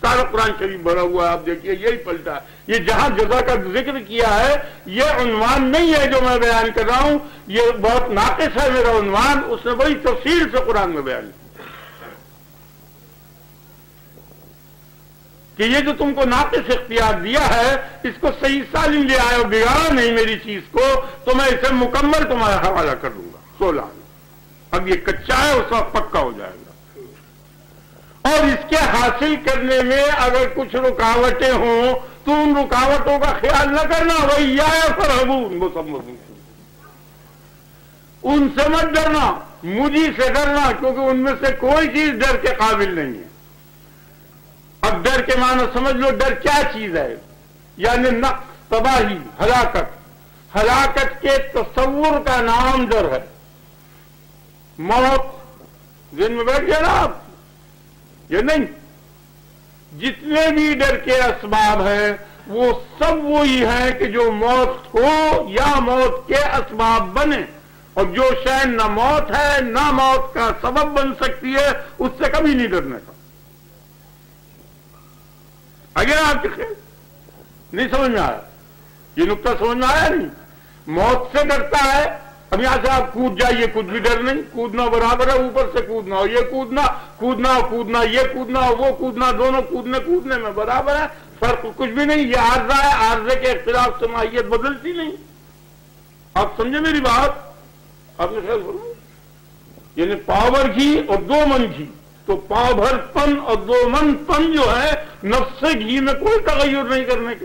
سارا قرآن شریف بھرا ہوا ہے، آپ دیکھیے، یہی پلٹا ہے۔ یہ جہاں جزا کا ذکر کیا ہے، یہ عنوان نہیں ہے جو میں بیان کر رہا ہوں۔ یہ بہت ناقص ہے میرا عنوان، اس نے بڑی تفصیل سے قرآن میں بیان کیا۔ کہ یہ جو تم کو ناقص اختیار دیا ہے، اس کو صحیح سالم لے آئے اور بگاڑا نہیں میری چیز کو، تو میں اسے مکمل تمہارا حوالہ کر دوں گا۔ سولہ۔ اب یہ کچا ہے، اس وقت پکا ہو جائے گا۔ اور اس کے حاصل کرنے میں اگر کچھ رکاوٹیں ہوں، تو ان رکاوٹوں کا خیال نہ کرنا، وہی یا فرحبون ان سے مت ڈرنا، مجھے سے ڈرنا، کیونکہ ان میں سے کوئی چیز ڈر کے قابل نہیں ہے۔ اب ڈر کے معنی سمجھ لو، ڈر کیا چیز ہے؟ یعنی نقص، تباہی، ہلاکت۔ ہلاکت کے تصور کا نام ڈر ہے۔ موت دن میں بیٹھ گیا نا آپ۔ یہ نہیں۔ جتنے بھی ڈر کے اسباب ہیں، وہ سب وہی ہیں کہ جو موت ہو یا موت کے اسباب بنے۔ اور جو شہن نہ موت ہے، نہ موت کا سبب بن سکتی ہے، اس سے کبھی نہیں ڈرنے کا۔ گیا آپ کے خیال نہیں سمجھ میں آیا یہ نقطہ سمجھ میں آیا نہیں؟ موت سے ڈرتا ہے۔ اب یہاں سے آپ کود جائیے کچھ بھی ڈر نہیں۔ کودنا برابر ہے، اوپر سے کودنا ہو یہ کودنا کودنا کودنا، یہ کودنا وہ کودنا، دونوں کودنے کودنے میں برابر ہے فرق کچھ بھی نہیں، یہ عارضہ ہے۔ عارضے کے اختلاف سے ماہیت بدلتی نہیں۔ آپ سمجھے میری بات؟ آپ نے خیال کرو یعنی پاور گھی اور دو من گھی تو پاؤ بھر پن اور دو من پن جو ہے، نفس گھی میں کوئی تغیر نہیں کرنے کے۔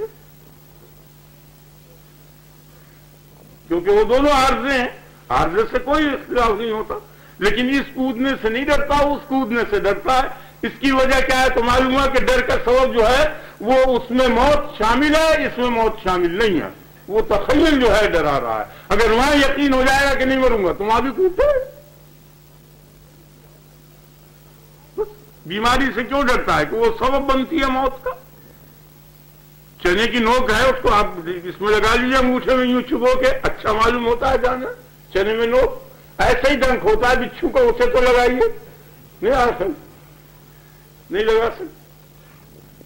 کیونکہ وہ دونوں عارضے ہیں۔ عارضے سے کوئی اختلاف نہیں ہوتا۔ لیکن اس کودنے سے نہیں ڈرتا، اس کودنے سے ڈرتا ہے۔ اس کی وجہ کیا ہے؟ تو معلوم ہے کہ ڈر کا سبب جو ہے، وہ اس میں موت شامل ہے، اس میں موت شامل نہیں ہے۔ وہ تخیل جو ہے، ڈرا رہا ہے۔ اگر وہاں یقین ہو جائے گا کہ نہیں مروں گا، تو وہاں بھی کودتے بیماری سے کیوں ڈرتا ہے کہ وہ سبب بنتی ہے موت کا؟ چنے کی نوک ہے اس کو آپ اس میں لگا لیجیے انگوٹھے میں یوں چبو کے اچھا معلوم ہوتا ہے جانا، چنے میں نوک۔ ایسا ہی ڈنک ہوتا ہے، بچھو کو اسے تو لگائیے۔ نہیں آ سکتے نہیں لگا سکتے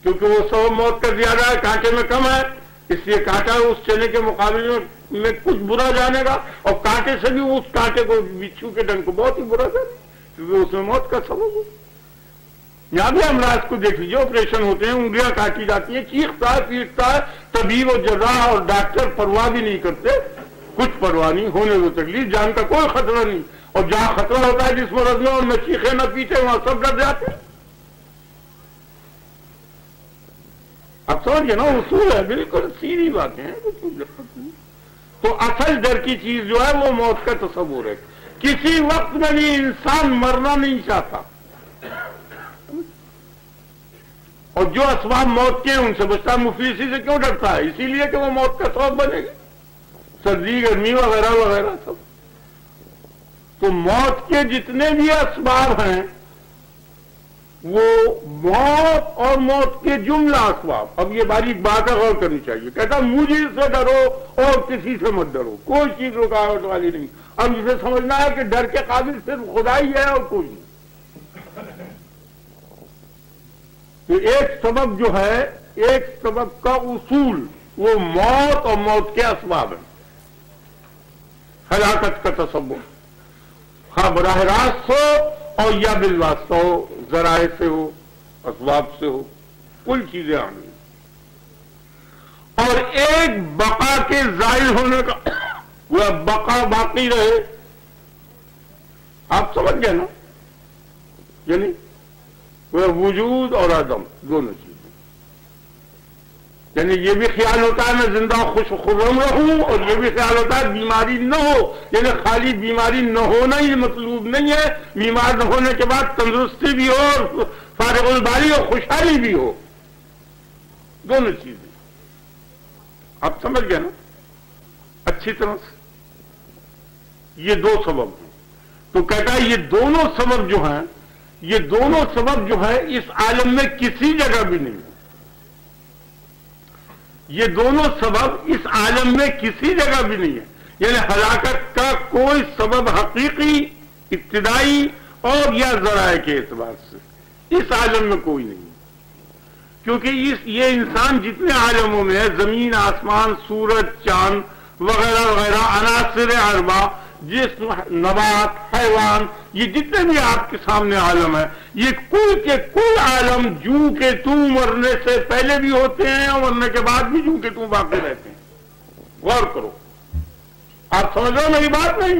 کیونکہ وہ سبب موت کا زیادہ ہے، کانٹے میں کم ہے۔ اس لیے کانٹا اس چنے کے مقابلے میں کچھ برا جانے گا۔ اور کانٹے سے بھی اس کانٹے کو، بچھو کے ڈنک کو بہت ہی برا جانے کیونکہ اس میں موت کا سبب ہو یہاں بھی امراض کو دیکھ لیجیے آپریشن ہوتے ہیں، انگلیاں کاٹی جاتی ہیں، چیختا ہے پیٹتا ہے طبیب و جزا اور ڈاکٹر پرواہ بھی نہیں کرتے۔ کچھ پرواہ نہیں، ہونے دو تکلیف، جان کا کوئی خطرہ نہیں۔ اور جہاں خطرہ ہوتا ہے جس مرض میں، اور نہ چیخے، نہ پیچھے وہاں سب ڈر جاتے ہیں۔ اب سمجھ گئے نا، اصول ہے بالکل سیدھی باتیں ہیں تو اصل ڈر کی چیز جو ہے، وہ موت کا تصور ہے۔ کسی وقت میں بھی انسان مرنا نہیں چاہتا۔ اور جو اسباب موت کے ان سے بچتا مفلسی سے کیوں ڈرتا ہے؟ اسی لیے کہ وہ موت کا سبب بنے گا۔ سردی، گرمی وغیرہ وغیرہ سب۔ تو موت کے جتنے بھی اسباب ہیں، وہ موت اور موت کے جملہ اسباب۔ اب یہ باریک بات غور کرنی چاہیے۔ کہتا مجھے سے ڈرو اور کسی سے مت ڈرو۔ کوئی چیز رکاوٹ والی نہیں۔ اب اسے سمجھنا ہے کہ ڈر کے قابل صرف خدا ہی ہے اور کوئی نہیں۔ تو ایک سبب جو ہے، ایک سبب کا اصول، وہ موت اور موت کے اسباب ہیں۔ ہلاکت کا تصور۔ ہاں براہ راست ہو اور یا بالواسطہ ہو، ذرائع سے ہو، اسباب سے ہو، کل چیزیں آنی اور ایک بقا کے ظاہر ہونے کا وہ بقا باقی رہے۔ آپ سمجھ گئے نا؟ یعنی وہ وجود اور عدم، دونوں چیزیں۔ یعنی یہ بھی خیال ہوتا ہے میں زندہ خوش خرم رہوں اور یہ بھی خیال ہوتا ہے بیماری نہ ہو۔ یعنی خالی بیماری نہ ہونا ہی مطلوب نہیں ہے۔ بیمار نہ ہونے کے بعد تندرستی بھی ہو، اور فارغ الباری اور خوشحالی بھی ہو۔ دونوں چیزیں۔ آپ سمجھ گئے نا؟ اچھی طرح سے۔ یہ دو سبب ہیں۔ تو کہتا ہے یہ دونوں سبب جو ہیں یہ دونوں سبب جو ہے اس عالم میں کسی جگہ بھی نہیں۔ یہ دونوں سبب اس عالم میں کسی جگہ بھی نہیں ہے۔ یعنی ہلاکت کا کوئی سبب حقیقی، ابتدائی اور یا ذرائع کے اعتبار سے۔ اس عالم میں کوئی نہیں۔ کیونکہ اس، یہ انسان جتنے عالموں میں ہے، زمین، آسمان، سورج، چاند، وغیرہ وغیرہ، عناصر اربا جس نبات، حیوان، یہ جتنے بھی آپ کے سامنے عالم ہے یہ کل کے کل عالم جو کے تو مرنے سے پہلے بھی ہوتے ہیں اور مرنے کے بعد بھی جو کے تو باقی رہتے ہیں۔ غور کرو۔ آپ سمجھ رہے میری بات نہیں؟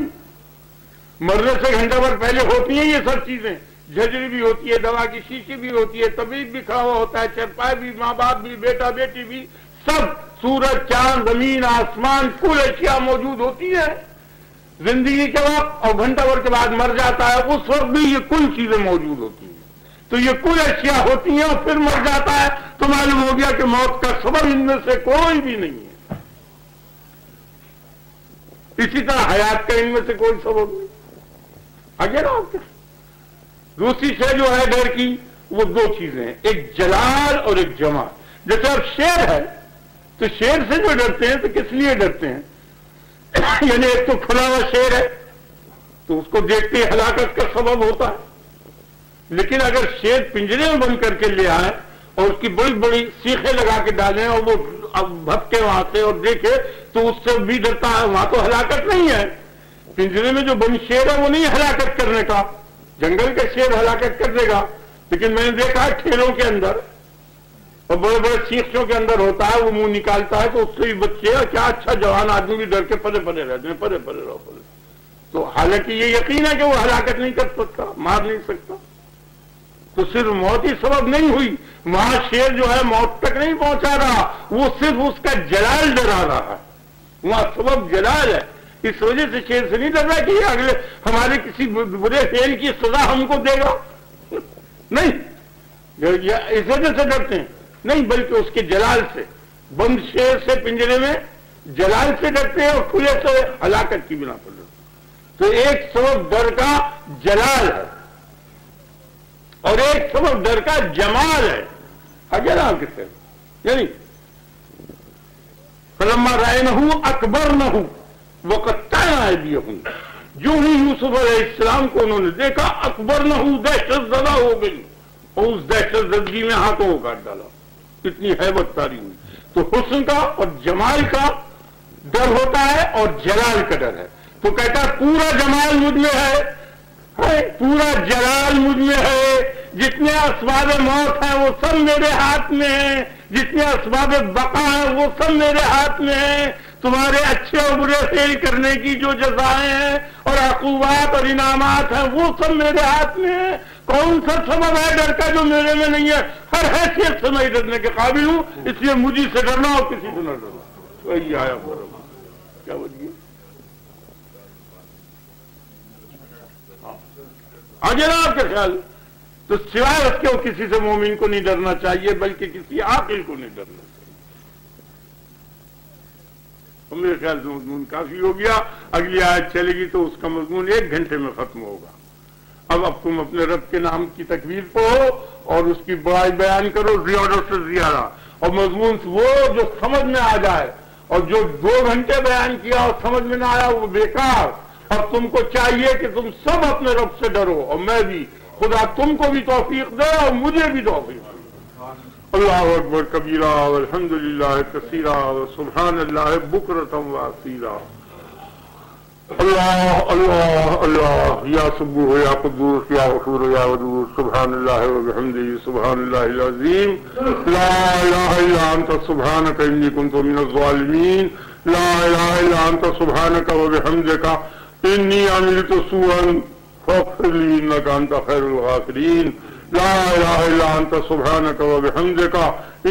مرنے سے گھنٹہ بھر پہلے ہوتی ہیں یہ سب چیزیں۔ جھجری بھی ہوتی ہے، دوا کی شیشی بھی ہوتی ہے، طبیب بھی کھڑا ہوا ہوتا ہے چرپائے بھی، ماں باپ بھی، بیٹا بیٹی بھی، سب سورج، چاند، زمین، آسمان، کل اشیاء موجود ہوتی ہے زندگی کے وقت اور گھنٹہ بھر کے بعد مر جاتا ہے، اس وقت بھی یہ کل چیزیں موجود ہوتی ہیں۔ تو یہ کل اشیاء ہوتی ہیں اور پھر مر جاتا ہے۔ تو معلوم ہو گیا کہ موت کا سبب ان میں سے کوئی بھی نہیں ہے۔ اسی طرح حیات کا ان میں سے کوئی سبب نہیں۔ آگے نا آپ۔ دوسری شے جو ہے ڈر کی، وہ دو چیزیں ہیں۔ ایک جلال اور ایک جمال۔ جیسے اب شیر ہے، تو شیر سے جو ڈرتے ہیں، تو کس لیے ڈرتے ہیں؟ یعنی ایک تو کھلا ہوا شیر ہے، تو اس کو دیکھتے ہلاکت کا سبب ہوتا ہے۔ لیکن اگر شیر پنجرے میں بند کر کے لے آئے اور اس کی بڑی بڑی سیخیں لگا کے ڈالیں اور وہ بھٹکے وہاں سے اور دیکھے تو اس سے بھی ڈرتا ہے، وہاں تو ہلاکت نہیں ہے۔ پنجرے میں جو بند شیر ہے، وہ نہیں ہلاکت کرنے کا۔ جنگل کا شیر ہلاکت کر دے گا۔ لیکن میں نے دیکھا ہے ٹھیلوں کے اندر اور بڑے بڑے شیخوں کے اندر ہوتا ہے، وہ منہ نکالتا ہے تو اس سے بھی بچے اور کیا اچھا جوان آدمی بھی ڈر کے پلے پلے رہتے ہیں پلے پلے رہو، پلے تو حالانکہ یہ یقین ہے کہ وہ ہلاکت نہیں کر سکتا، مار نہیں سکتا۔ تو صرف موت ہی سبب نہیں ہوئی، وہاں شیر جو ہے موت تک نہیں پہنچا رہا، وہ صرف اس کا جلال ڈرا رہا ہے۔ وہاں سبب جلال ہے۔ اس وجہ سے شیر سے نہیں ڈر رہا کہ یہ اگلے ہمارے کسی برے فیل کی سزا ہم کو دے گا۔ نہیں اس وجہ سے ڈرتے ہیں۔ نہیں بلکہ اس کے جلال سے۔ بند شیر سے پنجرے میں جلال سے ڈرتے ہیں اور کھلے سے ہلاکت کی بنا پر ڈرتے تو ایک سبب ڈر کا جلال ہے۔ اور ایک سبب ڈر کا جمال ہے۔ جلال کس یعنی فلما رائے نہ ہوں اکبر نہ ہوں وہ کتا بھی ہوں جو ہی یوسف علیہ السلام کو انہوں نے دیکھا اکبر نہ ہوں دہشت زدہ ہو گئی۔ اور اس دہشت زدگی میں ہاتھوں کو کاٹ ڈالا۔ کتنی حیبت تاری ہوئی۔ تو حسن کا اور جمال کا ڈر ہوتا ہے اور جلال کا ڈر ہے۔ تو کہتا ہے، پورا جمال مجھ میں ہے۔ پورا جلال مجھ میں ہے۔ جتنے اسباب موت ہیں، وہ سب میرے ہاتھ میں ہیں۔ جتنے اسباب بقا ہیں، وہ سب میرے ہاتھ میں ہیں۔ تمہارے اچھے اور برے فیل کرنے کی جو جزائیں ہیں اور عقوبات اور انعامات ہیں، وہ سب میرے ہاتھ میں ہیں۔ کون سا سبب ہے ڈر کا جو میرے میں نہیں ہے؟ ہر حیثیت سے میں ڈرنے کے قابل ہوں، اس لیے مجھے سے ڈرنا اور کسی سے نہ ڈرنا۔ وہی آیا کیا بولیے آگے ہاں۔ ہاں نا آپ کے خیال؟ تو سوائے اس کے کسی سے مومن کو نہیں ڈرنا چاہیے، بلکہ کسی عاقل کو نہیں ڈرنا چاہیے۔ تو میرے خیال سے مضمون کافی ہو گیا۔ اگلی آیت چلے گی تو اس کا مضمون ایک گھنٹے میں ختم ہوگا۔ اب اب تم اپنے رب کے نام کی تکبیر پڑھو اور اس کی بڑائی بیان کرو زیادہ سے زیادہ۔ اور مضمون وہ جو سمجھ میں آ جائے اور جو دو گھنٹے بیان کیا اور سمجھ میں نہ آیا، وہ بیکار۔ اب تم کو چاہیے کہ تم سب اپنے رب سے ڈرو اور میں بھی۔ خدا تم کو بھی توفیق دے اور مجھے بھی توفیق دے۔ اللہ اکبر، کبیرہ الحمد للہ کثیرہ سبحان اللہ بکرتم واسیرہ اللہ اللہ اللہ، یا سبو یا قدوس، یا غفور، یا ودود، سبحان اللہ وبحمدہ سبحان اللہ العظیم. لا الہ الا انت، سبحانک انی کنت من الظالمین. لا الہ الا انت، سبحانک وبحمدک انی عملت سوءا فاغفر لی، انک انت خیر الغافرین. لا الہ الا انت، سبحانک وبحمدک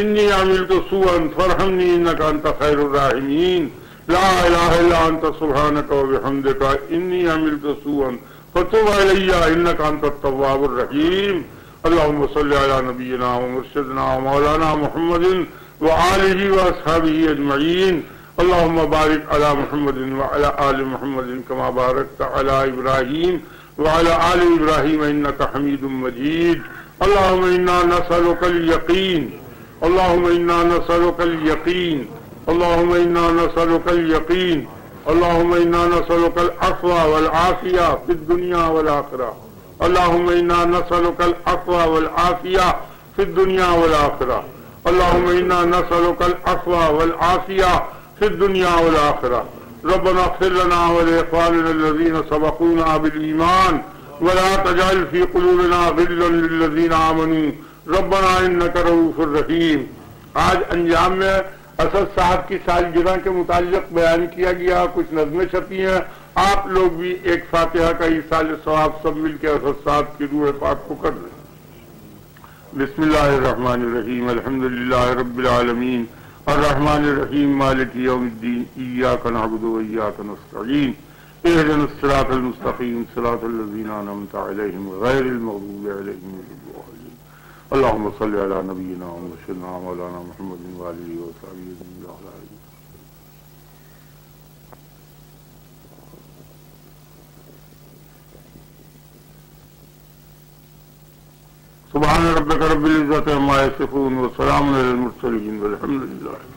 انی عملت سوءا فرحمنی انک انت خیر الراحمین لا الہ الا انت سبحانک و بحمدک انی عملت سوءا، فتوب علی انک انت التواب الرحیم اللہم صلی علی نبینا و مرشدنا و مولانا محمد و آلہ و اصحابہ اجمعین اللہم بارک علی محمد و علی آل محمد کما بارکت علی ابراہیم و علی آل ابراہیم انک حمید مجید اللہم انا نسألک الیقین اللہم انا نسألک الیقین اللهم إنا نسألك اليقين، اللهم إنا نسألك العفو والعافية في الدنيا والآخرة. اللهم إنا نسألك العفو والعافية في الدنيا والآخرة. اللهم إنا نسألك العفو والعافية في الدنيا والآخرة. ربنا اغفر لنا ولإخواننا الذين سبقونا بالإيمان، ولا تجعل في قلوبنا غلا للذين آمنوا. ربنا إنك رؤوف رحيم. آج انجام میں اسد صاحب کی سالگرہ کے متعلق بیان کیا گیا، کچھ نظمیں چھپی ہیں۔ آپ لوگ بھی ایک فاتحہ کا سال ثواب سب مل کے اسد صاحب کی روح پاک کو کر دیں بسم اللہ الرحمن الرحیم۔ الحمد للہ رب العالمین۔ الرحمن الرحیم۔ مالک یوم الدین۔ ایاک نعبد و ایاک نستعین۔ اہدن الصراط المستقیم۔ صراط الذین انعمت علیہم غیر المغضوب علیہم اللهم صل على نبينا ومرشدنا مولانا محمد وآله وصحبه سبحان ربك رب العزة عما يصفون وسلام على المرسلين والحمد لله.